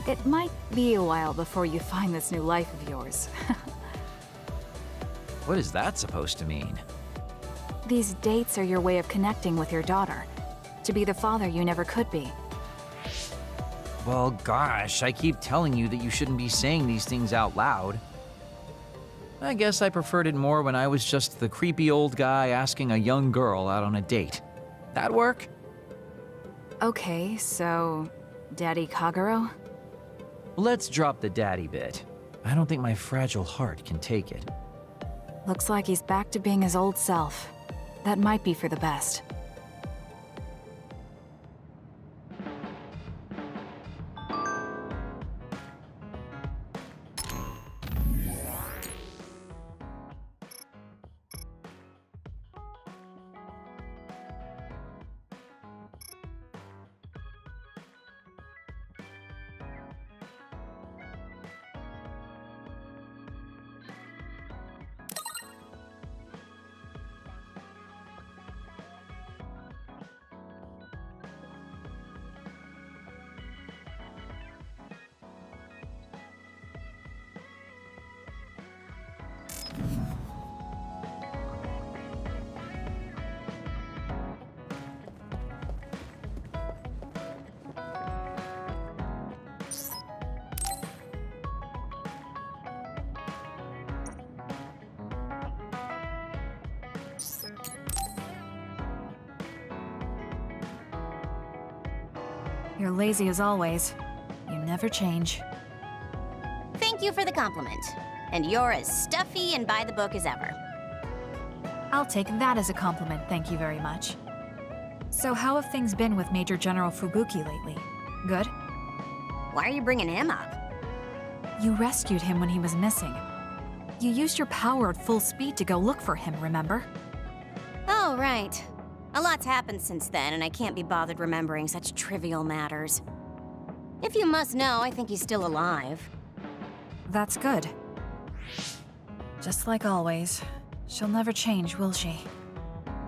It might be a while before you find this new life of yours. what is that supposed to mean? These dates are your way of connecting with your daughter. To be the father you never could be. Well, gosh, I keep telling you that you shouldn't be saying these things out loud. I guess I preferred it more when I was just the creepy old guy asking a young girl out on a date. That work? Okay, so... Daddy Kagero? Let's drop the daddy bit. I don't think my fragile heart can take it. Looks like he's back to being his old self. That might be for the best. You're lazy as always. You never change. Thank you for the compliment. And you're as stuffy and by the book as ever. I'll take that as a compliment, thank you very much. So how have things been with Major General Fubuki lately? Good? Why are you bringing him up? You rescued him when he was missing. You used your power at full speed to go look for him, remember? Oh, right. A lot's happened since then, and I can't be bothered remembering such trivial matters. If you must know, I think he's still alive. That's good. Just like always. She'll never change, will she?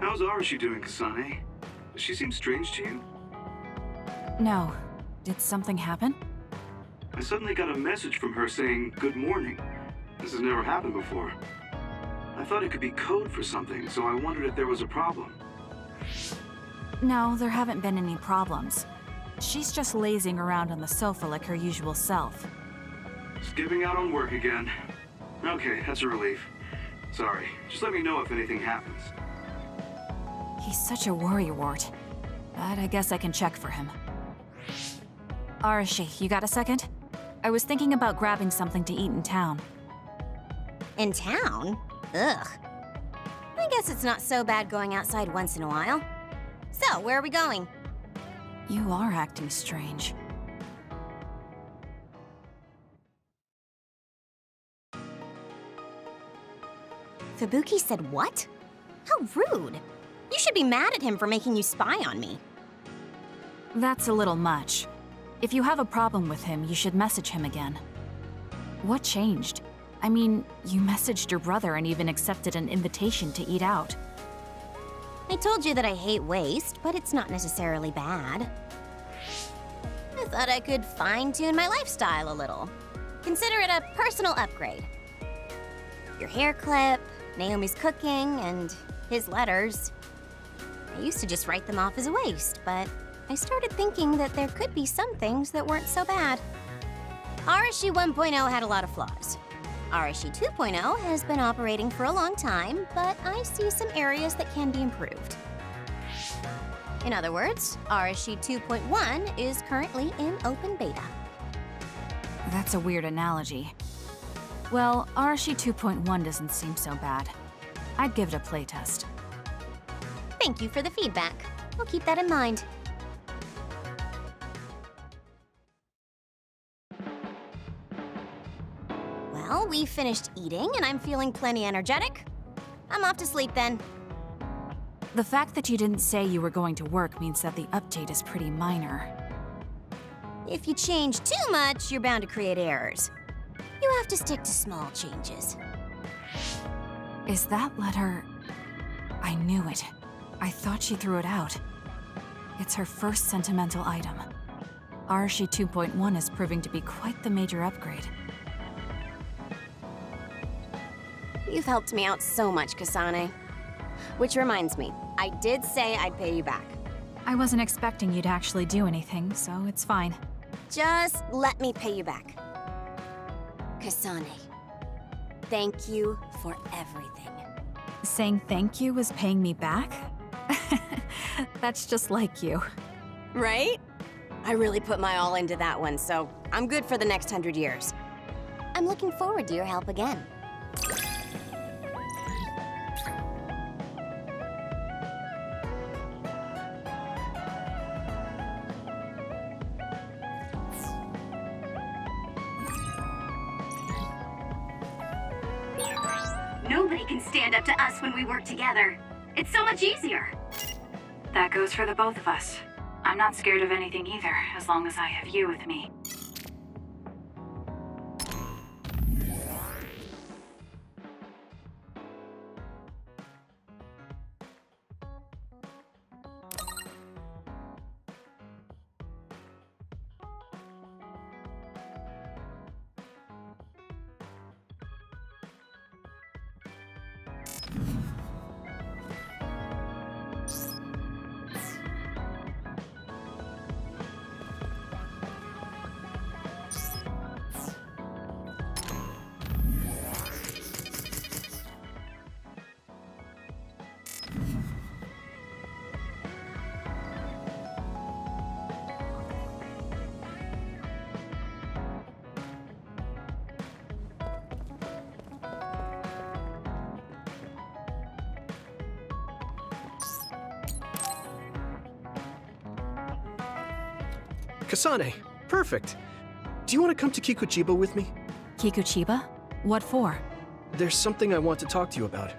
How's Arashi doing, Kasane? Does she seem strange to you? No. Did something happen? I suddenly got a message from her saying, good morning. This has never happened before. I thought it could be code for something, so I wondered if there was a problem. No, there haven't been any problems. She's just lazing around on the sofa like her usual self. Skipping out on work again. Okay, that's a relief. Sorry, just let me know if anything happens. He's such a worrywart. But I guess I can check for him. Arashi, you got a second? I was thinking about grabbing something to eat in town. In town? Ugh. I guess it's not so bad going outside once in a while. So, where are we going? You are acting strange. Fubuki said what? How rude. You should be mad at him for making you spy on me. That's a little much. If you have a problem with him, you should message him again. What changed? I mean, you messaged your brother and even accepted an invitation to eat out. I told you that I hate waste, but it's not necessarily bad. I thought I could fine-tune my lifestyle a little. Consider it a personal upgrade. Your hair clip, Naomi's cooking, and his letters. I used to just write them off as a waste, but I started thinking that there could be some things that weren't so bad. Arashi 1.0 had a lot of flaws. Arashi 2.0 has been operating for a long time, but I see some areas that can be improved. In other words, Arashi 2.1 is currently in open beta. That's a weird analogy. Well, Arashi 2.1 doesn't seem so bad. I'd give it a playtest. Thank you for the feedback. We'll keep that in mind. Well, we finished eating and I'm feeling plenty energetic. I'm off to sleep then. The fact that you didn't say you were going to work means that the update is pretty minor. If you change too much, you're bound to create errors. You have to stick to small changes. Is that letter... I knew it. I thought she threw it out. It's her first sentimental item. Arashi 2.1 is proving to be quite the major upgrade. You've helped me out so much, Kasane. Which reminds me, I did say I'd pay you back. I wasn't expecting you to actually do anything, so it's fine. Just let me pay you back. Kasane, thank you for everything. Saying thank you was paying me back? That's just like you. Right? I really put my all into that one, so I'm good for the next hundred years. I'm looking forward to your help again. Together. It's so much easier. That goes for the both of us. I'm not scared of anything either, as long as I have you with me. Kasane, perfect. Do you want to come to Kikuchiba with me? Kikuchiba? What for? There's something I want to talk to you about.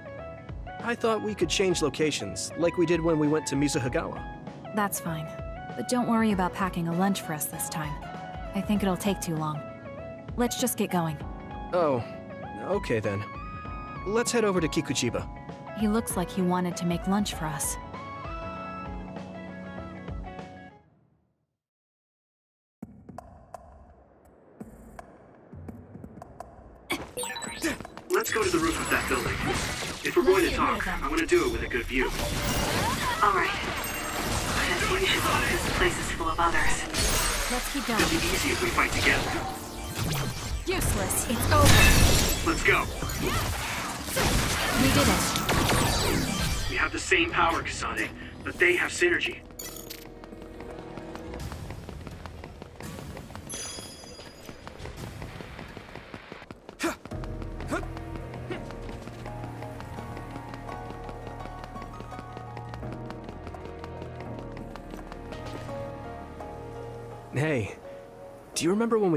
I thought we could change locations, like we did when we went to Mizuhagawa. That's fine. But don't worry about packing a lunch for us this time. I think it'll take too long. Let's just get going. Oh, okay then. Let's head over to Kikuchiba. He looks like he wanted to make lunch for us. Do it with a good view. All right. I think we should go because place is full of others. Let's keep going. It'll be easy if we fight together. Useless. It's over. Let's go. We did it. We have the same power, Kasane, but they have synergy.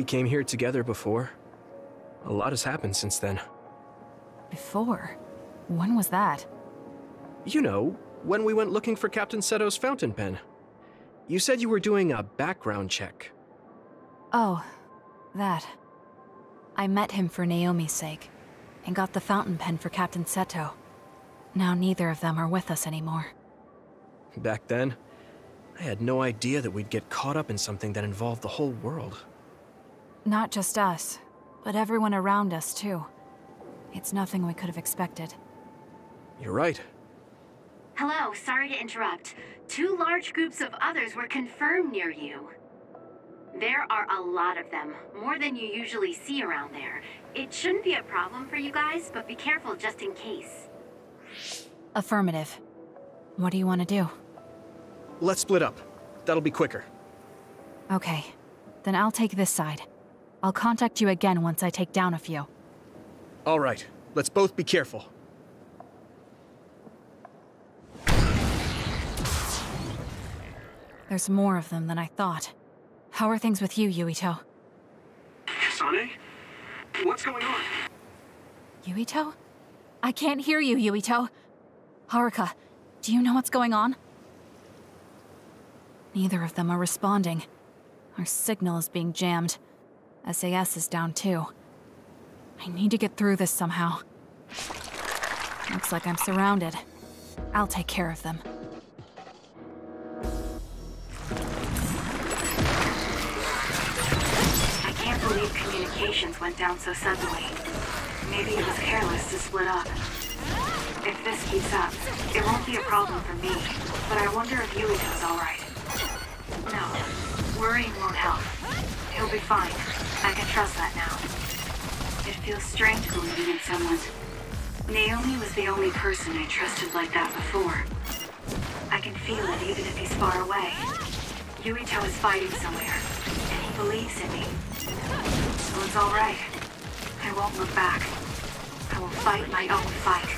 We came here together before? A lot has happened since then. Before? When was that? You know, when we went looking for Captain Seto's fountain pen. You said you were doing a background check. Oh, that. I met him for Naomi's sake, and got the fountain pen for Captain Seto. Now neither of them are with us anymore. Back then, I had no idea that we'd get caught up in something that involved the whole world. Not just us, but everyone around us, too. It's nothing we could have expected. You're right. Hello, sorry to interrupt. Two large groups of others were confirmed near you. There are a lot of them, more than you usually see around there. It shouldn't be a problem for you guys, but be careful just in case. Affirmative. What do you want to do? Let's split up. That'll be quicker. Okay. Then I'll take this side. I'll contact you again once I take down a few. All right. Let's both be careful. There's more of them than I thought. How are things with you, Yuito? Kasane? What's going on? Yuito? I can't hear you, Yuito. Haruka, do you know what's going on? Neither of them are responding. Our signal is being jammed. SAS is down too. I need to get through this somehow. Looks like I'm surrounded. I'll take care of them. I can't believe communications went down so suddenly. Maybe it was careless to split up. If this keeps up, it won't be a problem for me, but I wonder if Yuito's alright. No, worrying won't help. He'll be fine. I can trust that now. It feels strange believing in someone. Naomi was the only person I trusted like that before. I can feel it even if he's far away. Yuito is fighting somewhere, and he believes in me. So it's alright. I won't look back. I will fight my own fight.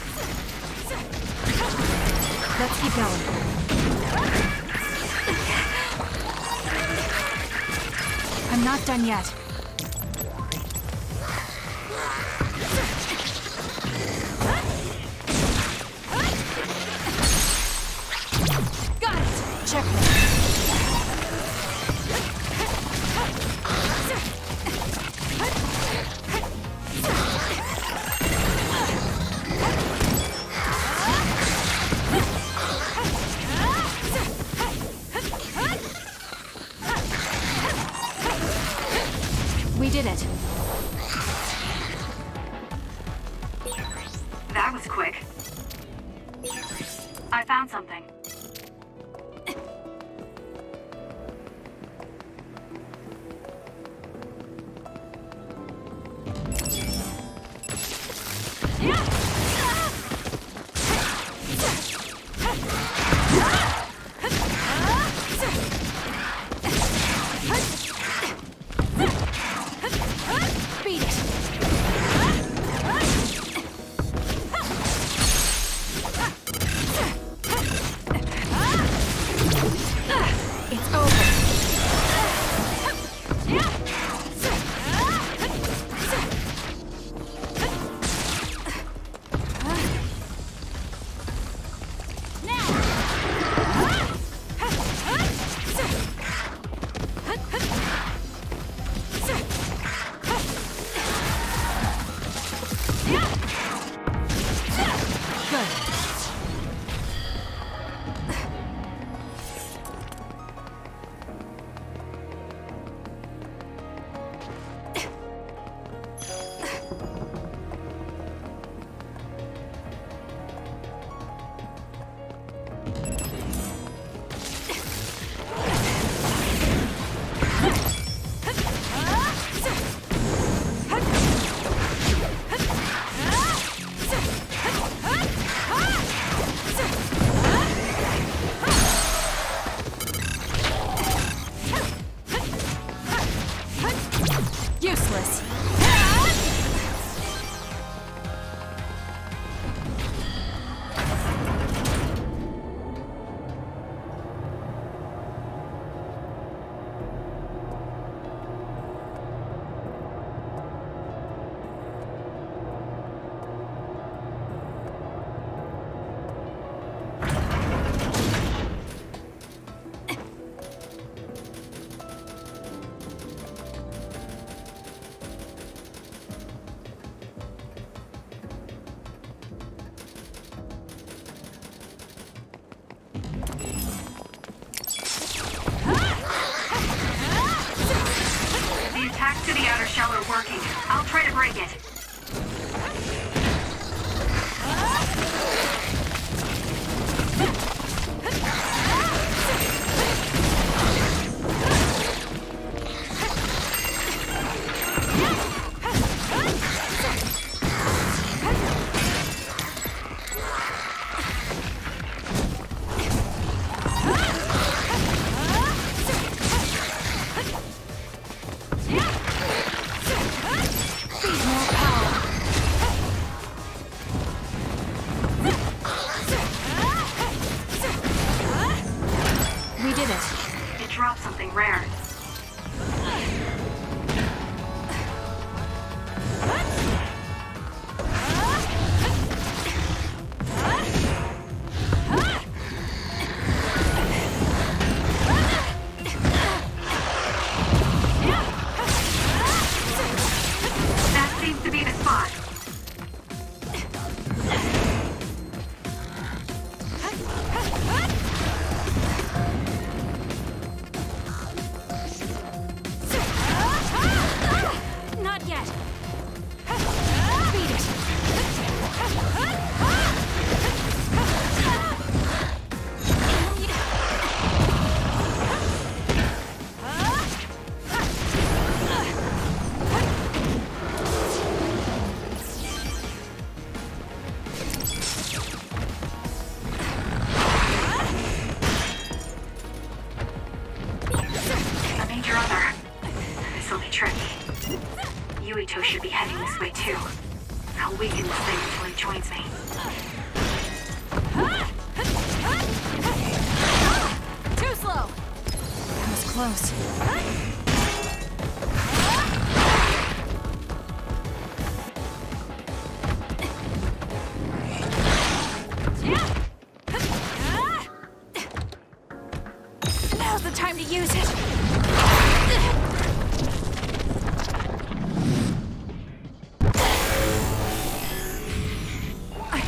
Let's keep going. I'm not done yet.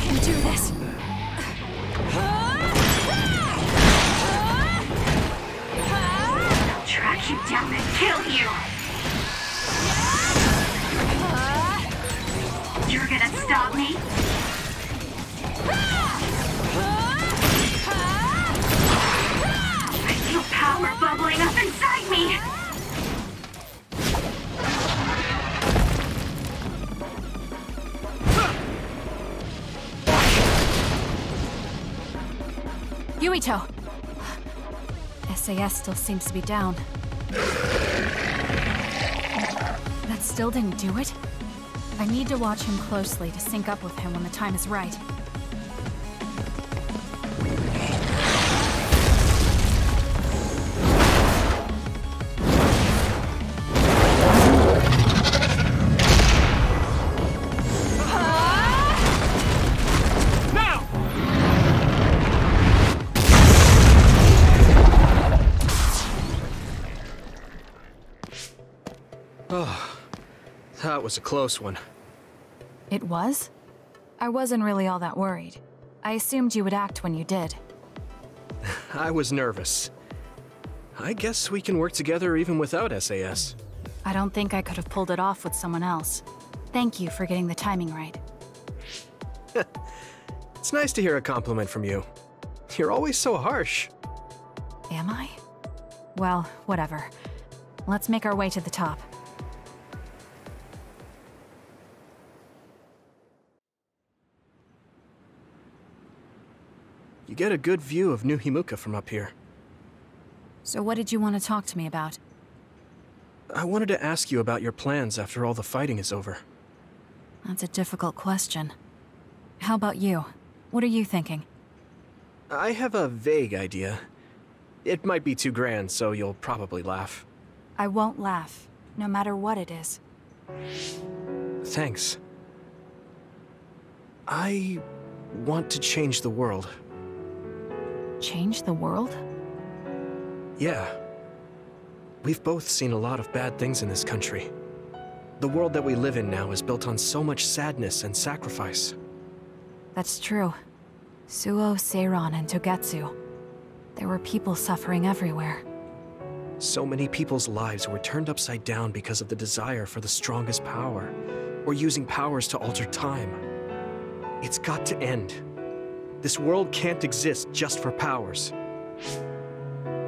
Can do SAS still seems to be down. That still didn't do it? I need to watch him closely to sync up with him when the time is right. Was a close one. It was? I wasn't really all that worried. I assumed you would act when you did. I was nervous. I guess we can work together even without SAS. I don't think I could have pulled it off with someone else. Thank you for getting the timing right. It's nice to hear a compliment from you. You're always so harsh. Am I? Well, whatever. Let's make our way to the top. You get a good view of New Himuka from up here. So what did you want to talk to me about? I wanted to ask you about your plans after all the fighting is over. That's a difficult question. How about you? What are you thinking? I have a vague idea. It might be too grand, so you'll probably laugh. I won't laugh, no matter what it is. Thanks. I want to change the world. Change the world? Yeah. We've both seen a lot of bad things in this country. The world that we live in now is built on so much sadness and sacrifice. That's true. Suo, Seiran, and Togetsu. There were people suffering everywhere. So many people's lives were turned upside down because of the desire for the strongest power, or using powers to alter time. It's got to end. This world can't exist just for powers.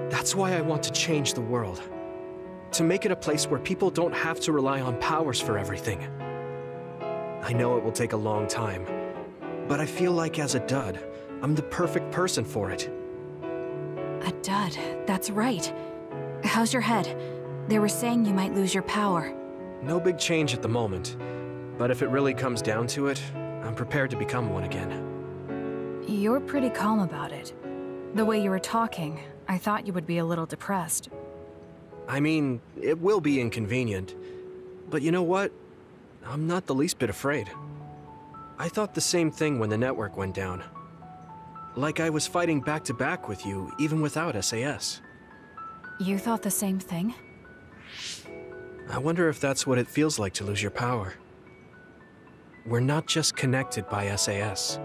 That's why I want to change the world. To make it a place where people don't have to rely on powers for everything. I know it will take a long time, but I feel like as a dud, I'm the perfect person for it. A dud, that's right. How's your head? They were saying you might lose your power. No big change at the moment, but if it really comes down to it, I'm prepared to become one again. You're pretty calm about it. The way you were talking, I thought you would be a little depressed. I mean, it will be inconvenient. But you know what? I'm not the least bit afraid. I thought the same thing when the network went down. Like I was fighting back to back with you, even without SAS. You thought the same thing? I wonder if that's what it feels like to lose your power. We're not just connected by SAS.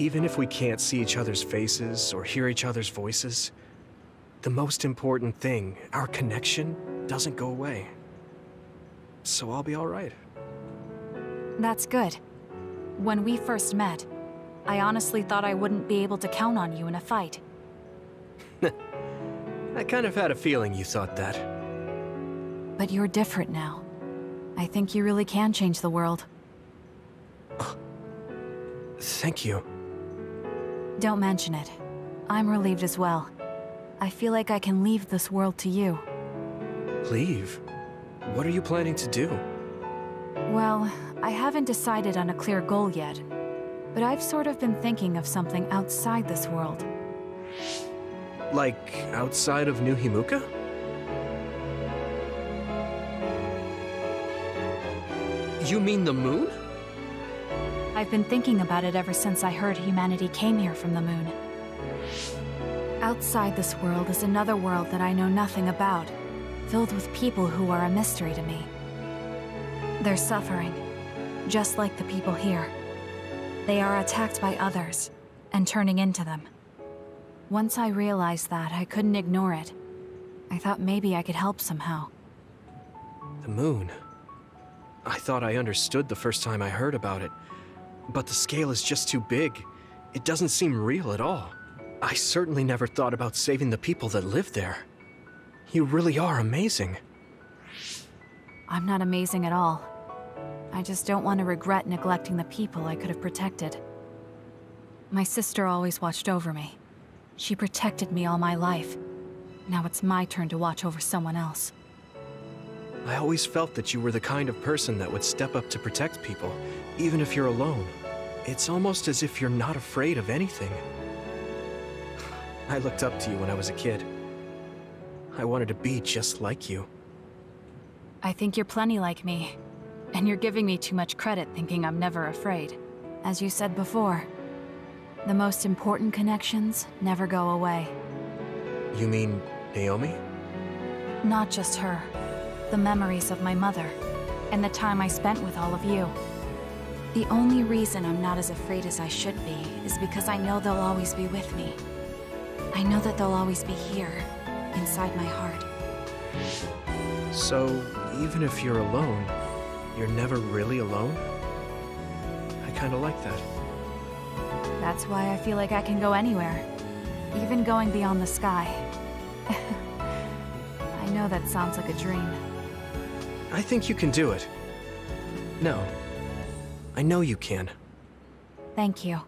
Even if we can't see each other's faces or hear each other's voices, the most important thing, our connection, doesn't go away. So I'll be alright. That's good. When we first met, I honestly thought I wouldn't be able to count on you in a fight. I kind of had a feeling you thought that. But you're different now. I think you really can change the world. Thank you. Don't mention it. I'm relieved as well. I feel like I can leave this world to you. Leave? What are you planning to do? Well, I haven't decided on a clear goal yet, but I've sort of been thinking of something outside this world. Like, outside of New Himuka? You mean the moon? I've been thinking about it ever since I heard humanity came here from the moon. Outside this world is another world that I know nothing about, filled with people who are a mystery to me. They're suffering, just like the people here. They are attacked by others, and turning into them. Once I realized that, I couldn't ignore it. I thought maybe I could help somehow. The moon. I thought I understood the first time I heard about it, but the scale is just too big. It doesn't seem real at all. I certainly never thought about saving the people that live there. You really are amazing. I'm not amazing at all. I just don't want to regret neglecting the people I could have protected. My sister always watched over me. She protected me all my life. Now it's my turn to watch over someone else. I always felt that you were the kind of person that would step up to protect people, even if you're alone. It's almost as if you're not afraid of anything. I looked up to you when I was a kid. I wanted to be just like you. I think you're plenty like me. And you're giving me too much credit thinking I'm never afraid. As you said before, the most important connections never go away. You mean Naomi? Not just her. The memories of my mother, and the time I spent with all of you. The only reason I'm not as afraid as I should be is because I know they'll always be with me. I know that they'll always be here, inside my heart. So, even if you're alone, you're never really alone? I kinda like that. That's why I feel like I can go anywhere, even going beyond the sky. I know that sounds like a dream. I think you can do it. No. I know you can. Thank you.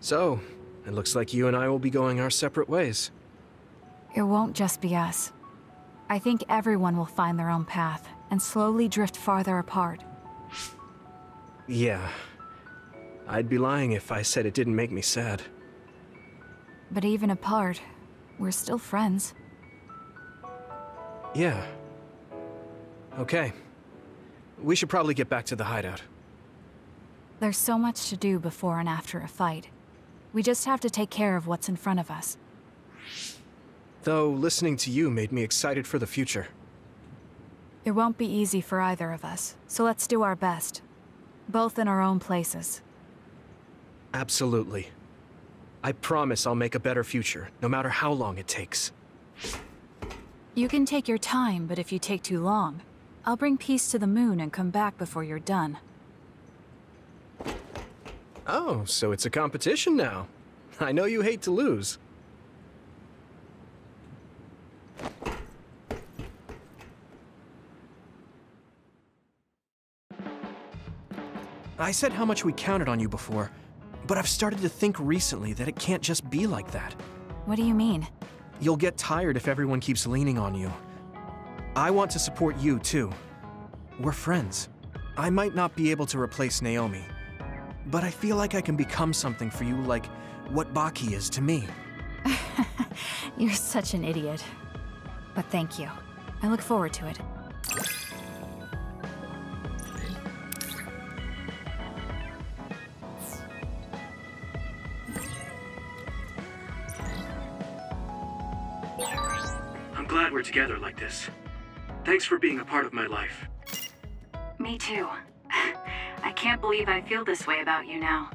So, it looks like you and I will be going our separate ways. It won't just be us. I think everyone will find their own path and slowly drift farther apart. Yeah. I'd be lying if I said it didn't make me sad. But even apart, we're still friends. Yeah. Okay. We should probably get back to the hideout. There's so much to do before and after a fight. We just have to take care of what's in front of us. Though, listening to you made me excited for the future. It won't be easy for either of us, so let's do our best. Both in our own places. Absolutely. I promise I'll make a better future, no matter how long it takes. You can take your time, but if you take too long, I'll bring peace to the moon and come back before you're done. Oh, so it's a competition now. I know you hate to lose. I said how much we counted on you before, but I've started to think recently that it can't just be like that. What do you mean? You'll get tired if everyone keeps leaning on you. I want to support you, too. We're friends. I might not be able to replace Naomi, but I feel like I can become something for you like what Baki is to me. You're such an idiot. But thank you. I look forward to it. I'm glad we're together like this. Thanks for being a part of my life. Me too. I can't believe I feel this way about you now.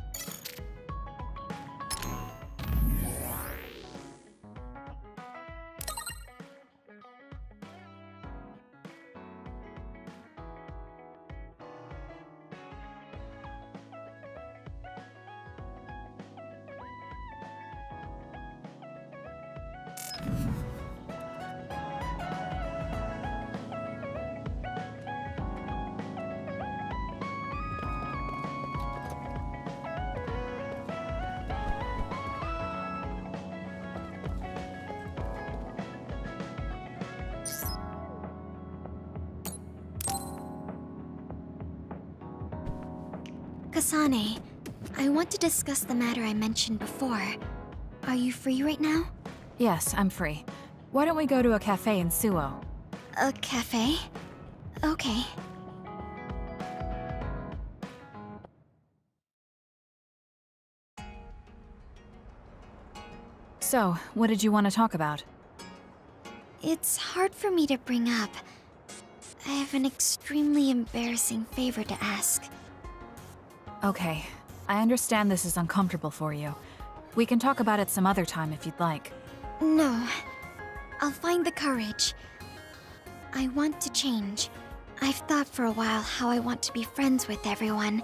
Discuss the matter I mentioned before. Are you free right now? Yes, I'm free. Why don't we go to a cafe in Suo? A cafe? Okay. So, what did you want to talk about? It's hard for me to bring up. I have an extremely embarrassing favor to ask. Okay, I understand this is uncomfortable for you. We can talk about it some other time if you'd like. No. I'll find the courage. I want to change. I've thought for a while how I want to be friends with everyone,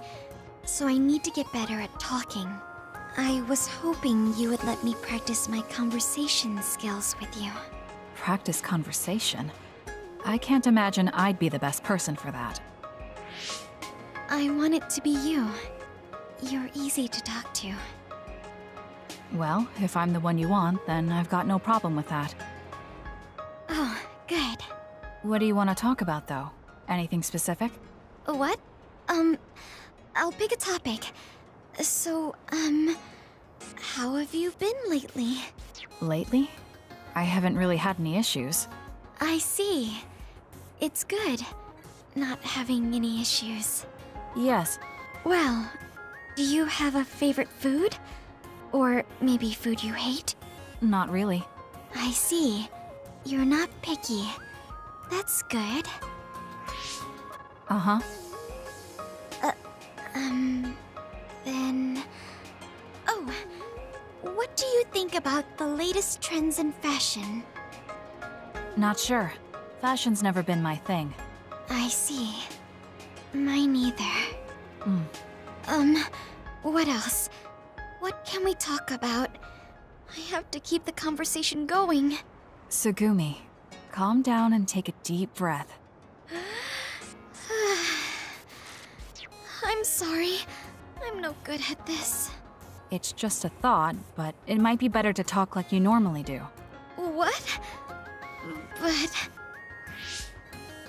so I need to get better at talking. I was hoping you would let me practice my conversation skills with you. Practice conversation? I can't imagine I'd be the best person for that. I want it to be you. You're easy to talk to. Well, if I'm the one you want, then I've got no problem with that. Oh, good. What do you want to talk about, though? Anything specific? What? Um, I'll pick a topic. So, um, how have you been lately? Lately? I haven't really had any issues. I see. It's good, not having any issues. Yes. Well, do you have a favorite food? Or maybe food you hate? Not really. I see. You're not picky. That's good. Uh-huh. Uh, um, then... Oh, what do you think about the latest trends in fashion? Not sure. Fashion's never been my thing. I see. Mine either. Hmm. Um, what else? What can we talk about? I have to keep the conversation going. Tsugumi, calm down and take a deep breath. I'm sorry. I'm no good at this. It's just a thought, but it might be better to talk like you normally do. What? But...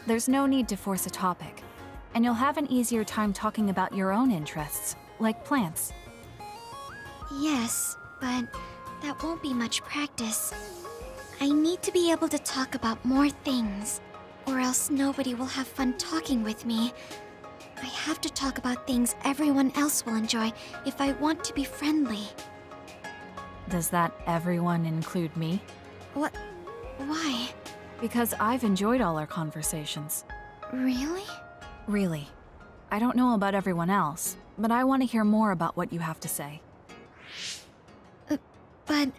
There's no need to force a topic, and you'll have an easier time talking about your own interests, like plants. Yes, but that won't be much practice. I need to be able to talk about more things, or else nobody will have fun talking with me. I have to talk about things everyone else will enjoy if I want to be friendly. Does that everyone include me? What? Why? Because I've enjoyed all our conversations. Really? Really. I don't know about everyone else, but I want to hear more about what you have to say. Uh, but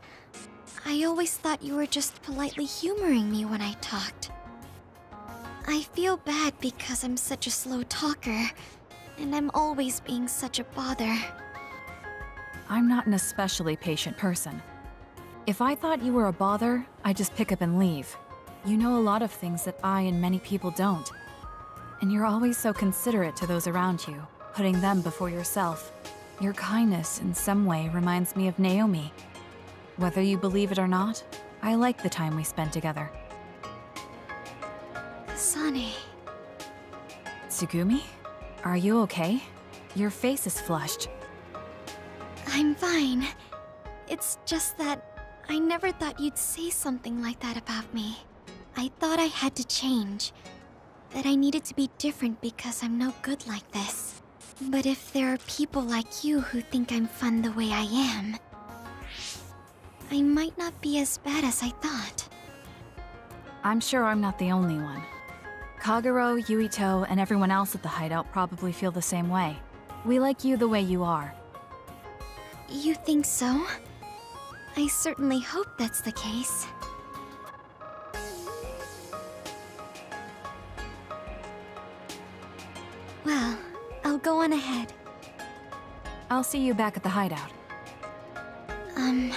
I always thought you were just politely humoring me when I talked. I feel bad because I'm such a slow talker, and I'm always being such a bother. I'm not an especially patient person. If I thought you were a bother, I'd just pick up and leave. You know a lot of things that I and many people don't. And you're always so considerate to those around you, putting them before yourself. Your kindness, in some way, reminds me of Naomi. Whether you believe it or not, I like the time we spent together. Sane. Tsugumi? Are you okay? Your face is flushed. I'm fine. It's just that I never thought you'd say something like that about me. I thought I had to change. That I needed to be different because I'm no good like this. But if there are people like you who think I'm fun the way I am, I might not be as bad as I thought. I'm sure I'm not the only one. Kagero, Yuito, and everyone else at the hideout probably feel the same way. We like you the way you are. You think so? I certainly hope that's the case. Well, I'll go on ahead. I'll see you back at the hideout. Um,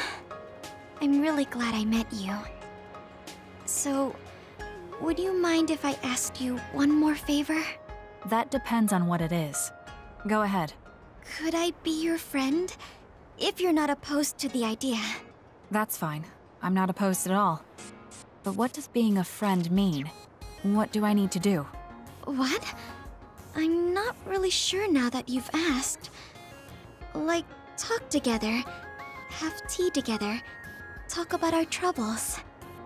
I'm really glad I met you. So, would you mind if I asked you one more favor? That depends on what it is. Go ahead. Could I be your friend? If you're not opposed to the idea. That's fine. I'm not opposed at all. But what does being a friend mean? What do I need to do? What? I'm not really sure now that you've asked. Like, talk together, have tea together, talk about our troubles.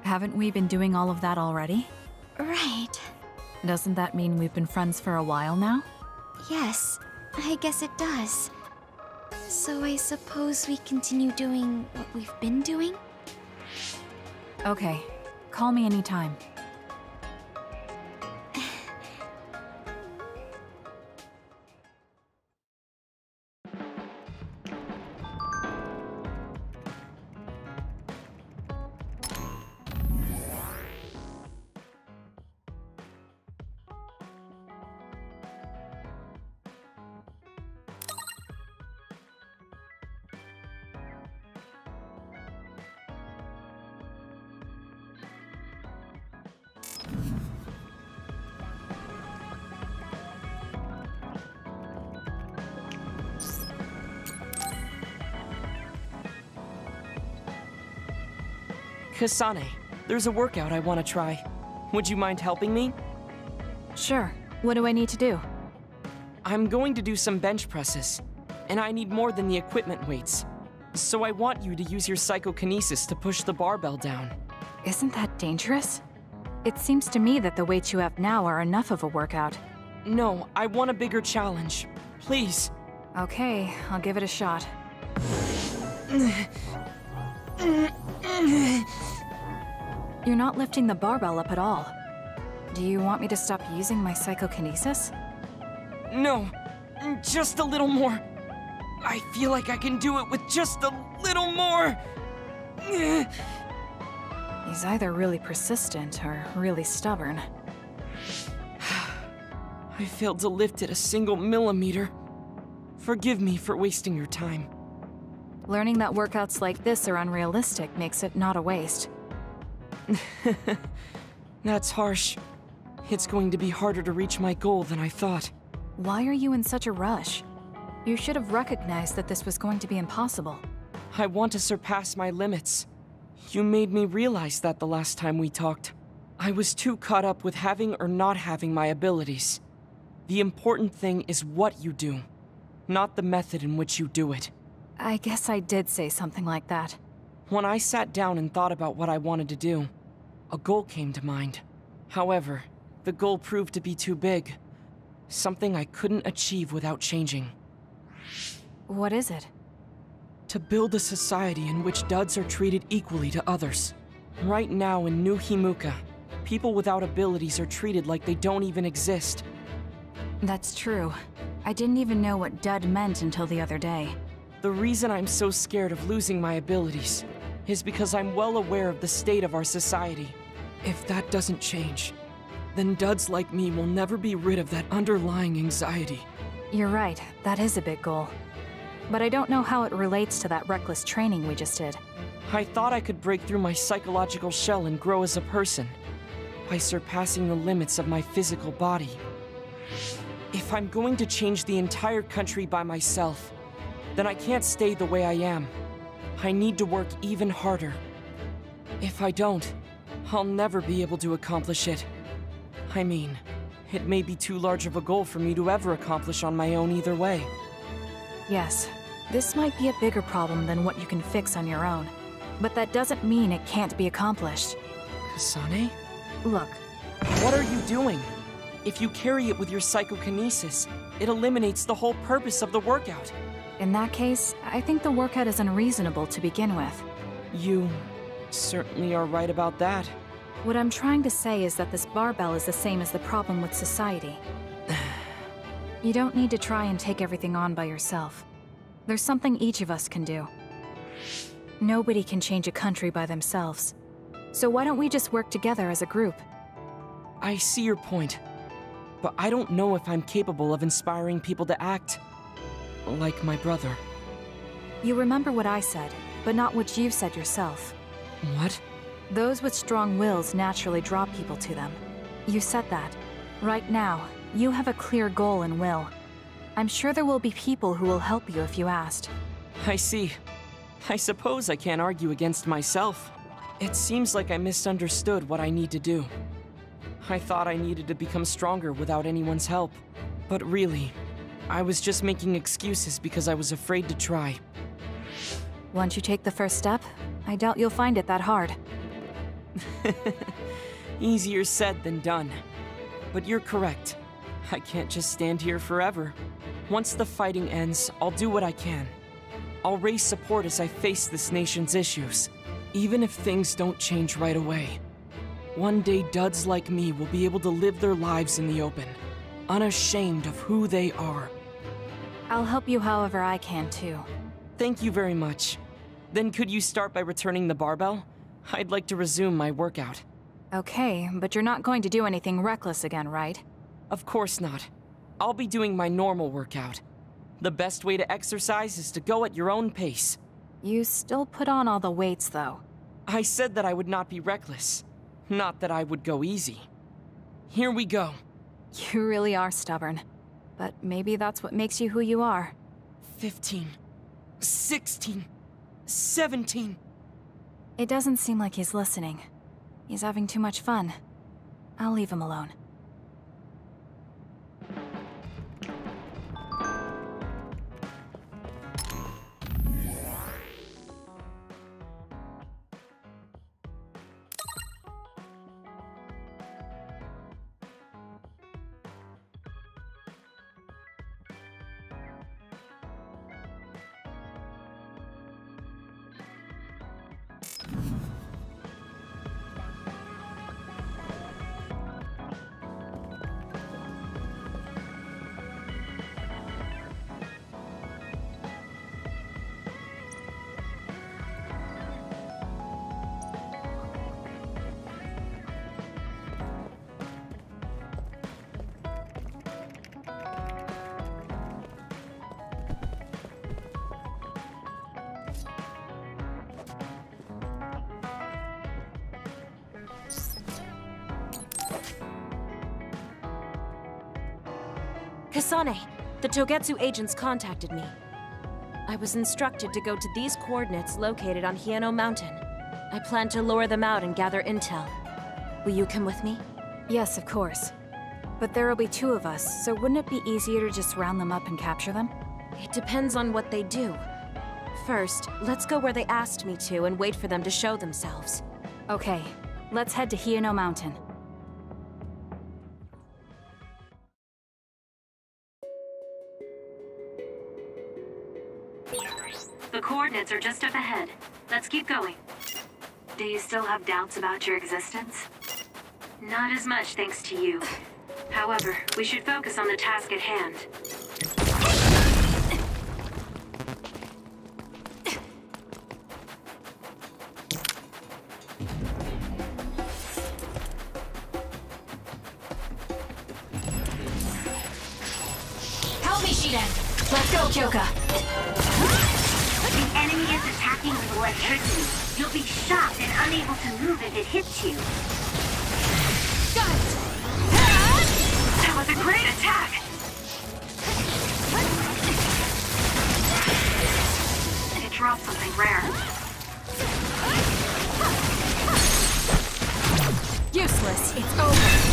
Haven't we been doing all of that already? Right. Doesn't that mean we've been friends for a while now? Yes, I guess it does. So I suppose we continue doing what we've been doing? Okay. Call me anytime. Kasane, there's a workout I want to try. Would you mind helping me? Sure. What do I need to do? I'm going to do some bench presses, and I need more than the equipment weights. So I want you to use your psychokinesis to push the barbell down. Isn't that dangerous? It seems to me that the weights you have now are enough of a workout. No, I want a bigger challenge. Please. Okay, I'll give it a shot. You're not lifting the barbell up at all. Do you want me to stop using my psychokinesis? No, just a little more. I feel like I can do it with just a little more. He's either really persistent or really stubborn. I failed to lift it a single millimeter. Forgive me for wasting your time. Learning that workouts like this are unrealistic makes it not a waste. That's harsh. It's going to be harder to reach my goal than I thought. Why are you in such a rush? You should have recognized that this was going to be impossible. I want to surpass my limits. You made me realize that the last time we talked. I was too caught up with having or not having my abilities. The important thing is what you do, not the method in which you do it. I guess I did say something like that. When I sat down and thought about what I wanted to do, a goal came to mind. However, the goal proved to be too big. Something I couldn't achieve without changing. What is it? To build a society in which duds are treated equally to others. Right now in New Himuka, people without abilities are treated like they don't even exist. That's true. I didn't even know what dud meant until the other day. The reason I'm so scared of losing my abilities is because I'm well aware of the state of our society. If that doesn't change, then duds like me will never be rid of that underlying anxiety. You're right, that is a big goal. But I don't know how it relates to that reckless training we just did. I thought I could break through my psychological shell and grow as a person by surpassing the limits of my physical body. If I'm going to change the entire country by myself, then I can't stay the way I am. I need to work even harder. If I don't, I'll never be able to accomplish it. I mean, it may be too large of a goal for me to ever accomplish on my own either way. Yes, this might be a bigger problem than what you can fix on your own. But that doesn't mean it can't be accomplished. Kasane? Look. What are you doing? If you carry it with your psychokinesis, it eliminates the whole purpose of the workout. In that case, I think the workout is unreasonable to begin with. You certainly are right about that. What I'm trying to say is that this barbell is the same as the problem with society. you don't need to try and take everything on by yourself. There's something each of us can do. Nobody can change a country by themselves. So why don't we just work together as a group? I see your point. But I don't know if I'm capable of inspiring people to act like my brother. You remember what I said, but not what you've said yourself. What? Those with strong wills naturally draw people to them. You said that. Right now, you have a clear goal and will. I'm sure there will be people who will help you if you asked. I see. I suppose I can't argue against myself. It seems like I misunderstood what I need to do. I thought I needed to become stronger without anyone's help. But really, I was just making excuses because I was afraid to try. Once you take the first step, I doubt you'll find it that hard. Easier said than done. But you're correct. I can't just stand here forever. Once the fighting ends, I'll do what I can. I'll raise support as I face this nation's issues, even if things don't change right away. One day, duds like me will be able to live their lives in the open, unashamed of who they are. I'll help you however I can, too. Thank you very much. Then could you start by returning the barbell? I'd like to resume my workout. Okay, but you're not going to do anything reckless again, right? Of course not. I'll be doing my normal workout. The best way to exercise is to go at your own pace. You still put on all the weights, though. I said that I would not be reckless. Not that I would go easy. Here we go. You really are stubborn. But maybe that's what makes you who you are. 15. 16. 17. It doesn't seem like he's listening. He's having too much fun. I'll leave him alone. Togetsu agents contacted me. I was instructed to go to these coordinates located on Hiyano Mountain. I plan to lure them out and gather intel. Will you come with me? Yes, of course. But there will be two of us, so wouldn't it be easier to just round them up and capture them? It depends on what they do. First, let's go where they asked me to and wait for them to show themselves. Okay, let's head to Hiyano Mountain. Are just up ahead. Let's keep going. Do you still have doubts about your existence? Not as much thanks to you. However, we should focus on the task at hand. Help me, Shiden! Let's go, Kyoka! Is attacking with electricity. You'll be shocked and unable to move if it hits you. That was a great attack! It dropped something rare. Useless. It's over.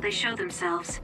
Until they show themselves.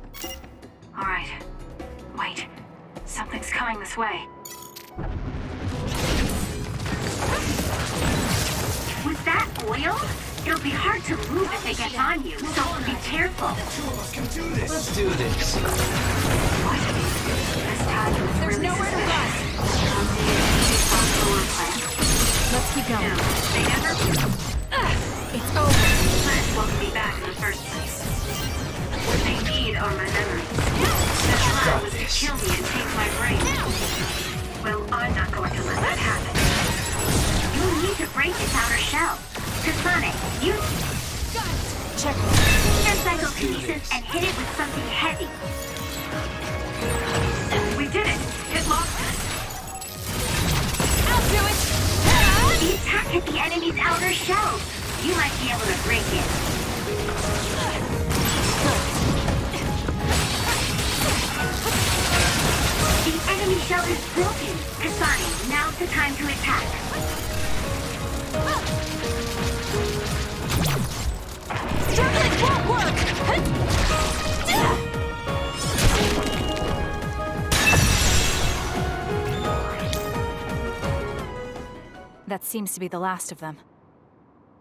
Seems to be the last of them.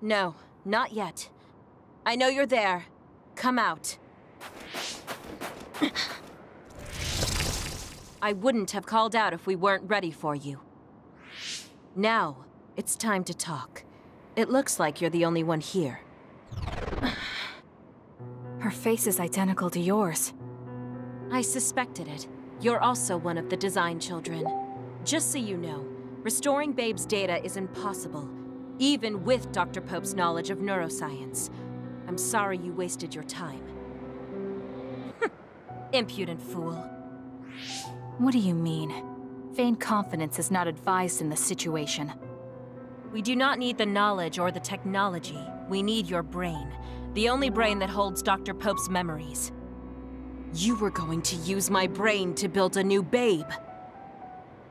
No, not yet. I know you're there. Come out. I wouldn't have called out if we weren't ready for you. Now, it's time to talk. It looks like you're the only one here. Her face is identical to yours. I suspected it. You're also one of the design children. Just so you know, restoring Wabe's data is impossible, even with Dr. Pope's knowledge of neuroscience. I'm sorry you wasted your time. Impudent fool. What do you mean? Vain confidence is not advised in this situation. We do not need the knowledge or the technology. We need your brain. The only brain that holds Dr. Pope's memories. You were going to use my brain to build a new Babe.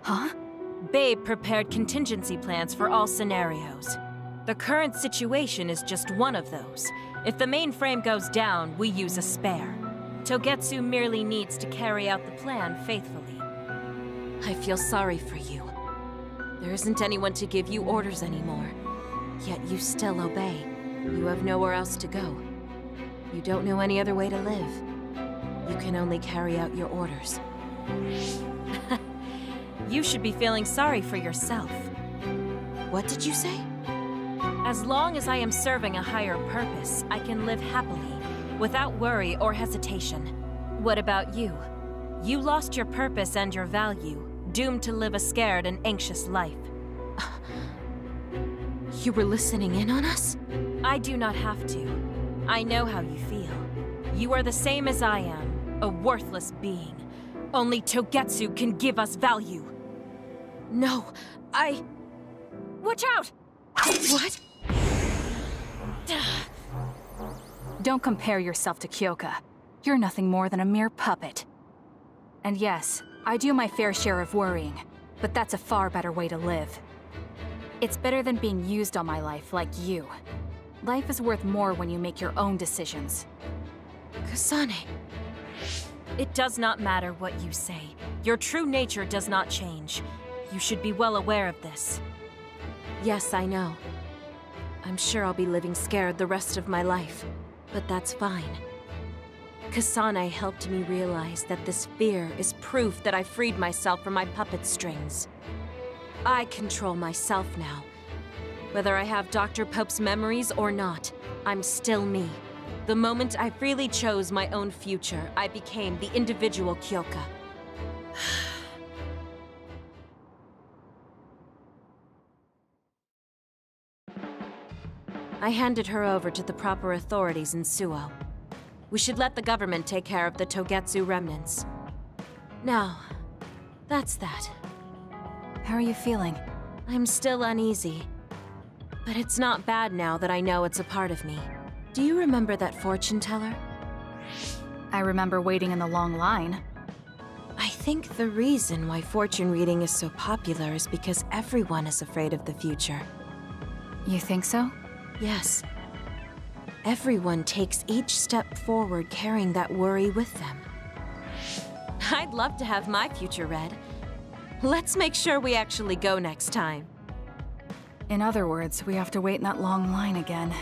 Huh? Wabe prepared contingency plans for all scenarios. The current situation is just one of those. If the mainframe goes down, we use a spare. Togetsu merely needs to carry out the plan faithfully. I feel sorry for you. There isn't anyone to give you orders anymore. Yet you still obey. You have nowhere else to go. You don't know any other way to live. You can only carry out your orders. you should be feeling sorry for yourself. What did you say? As long as I am serving a higher purpose, I can live happily, without worry or hesitation. What about you? You lost your purpose and your value, doomed to live a scared and anxious life. You were listening in on us? I do not have to. I know how you feel. You are the same as I am, a worthless being. Only Togetsu can give us value. No, I... Watch out! What? Don't compare yourself to Kyoka. You're nothing more than a mere puppet. And yes, I do my fair share of worrying, but that's a far better way to live. It's better than being used all my life like you. Life is worth more when you make your own decisions. Kasane. It does not matter what you say. Your true nature does not change. You should be well aware of this. Yes, I know. I'm sure I'll be living scared the rest of my life, but that's fine. Kasane helped me realize that this fear is proof that I freed myself from my puppet strings. I control myself now. Whether I have Dr. Pope's memories or not, I'm still me. The moment I freely chose my own future, I became the individual Kyoka. I handed her over to the proper authorities in Suo. We should let the government take care of the Togetsu remnants. Now, that's that. How are you feeling? I'm still uneasy. But it's not bad now that I know it's a part of me. Do you remember that fortune teller? I remember waiting in the long line. I think the reason why fortune reading is so popular is because everyone is afraid of the future. You think so? Yes. Everyone takes each step forward carrying that worry with them. I'd love to have my future read. Let's make sure we actually go next time. In other words, we have to wait in that long line again.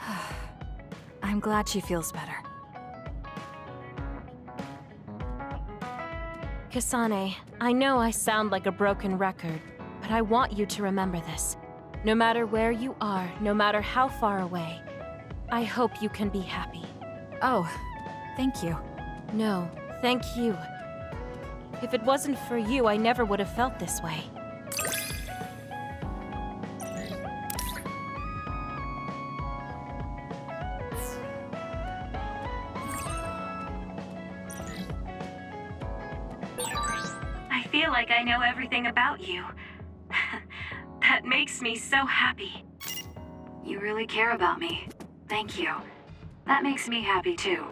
I'm glad she feels better. Kasane, I know I sound like a broken record, but I want you to remember this. No matter where you are, no matter how far away, I hope you can be happy. Oh, thank you. No, thank you. If it wasn't for you, I never would have felt this way. I feel like I know everything about you. that makes me so happy. You really care about me. Thank you. That makes me happy too.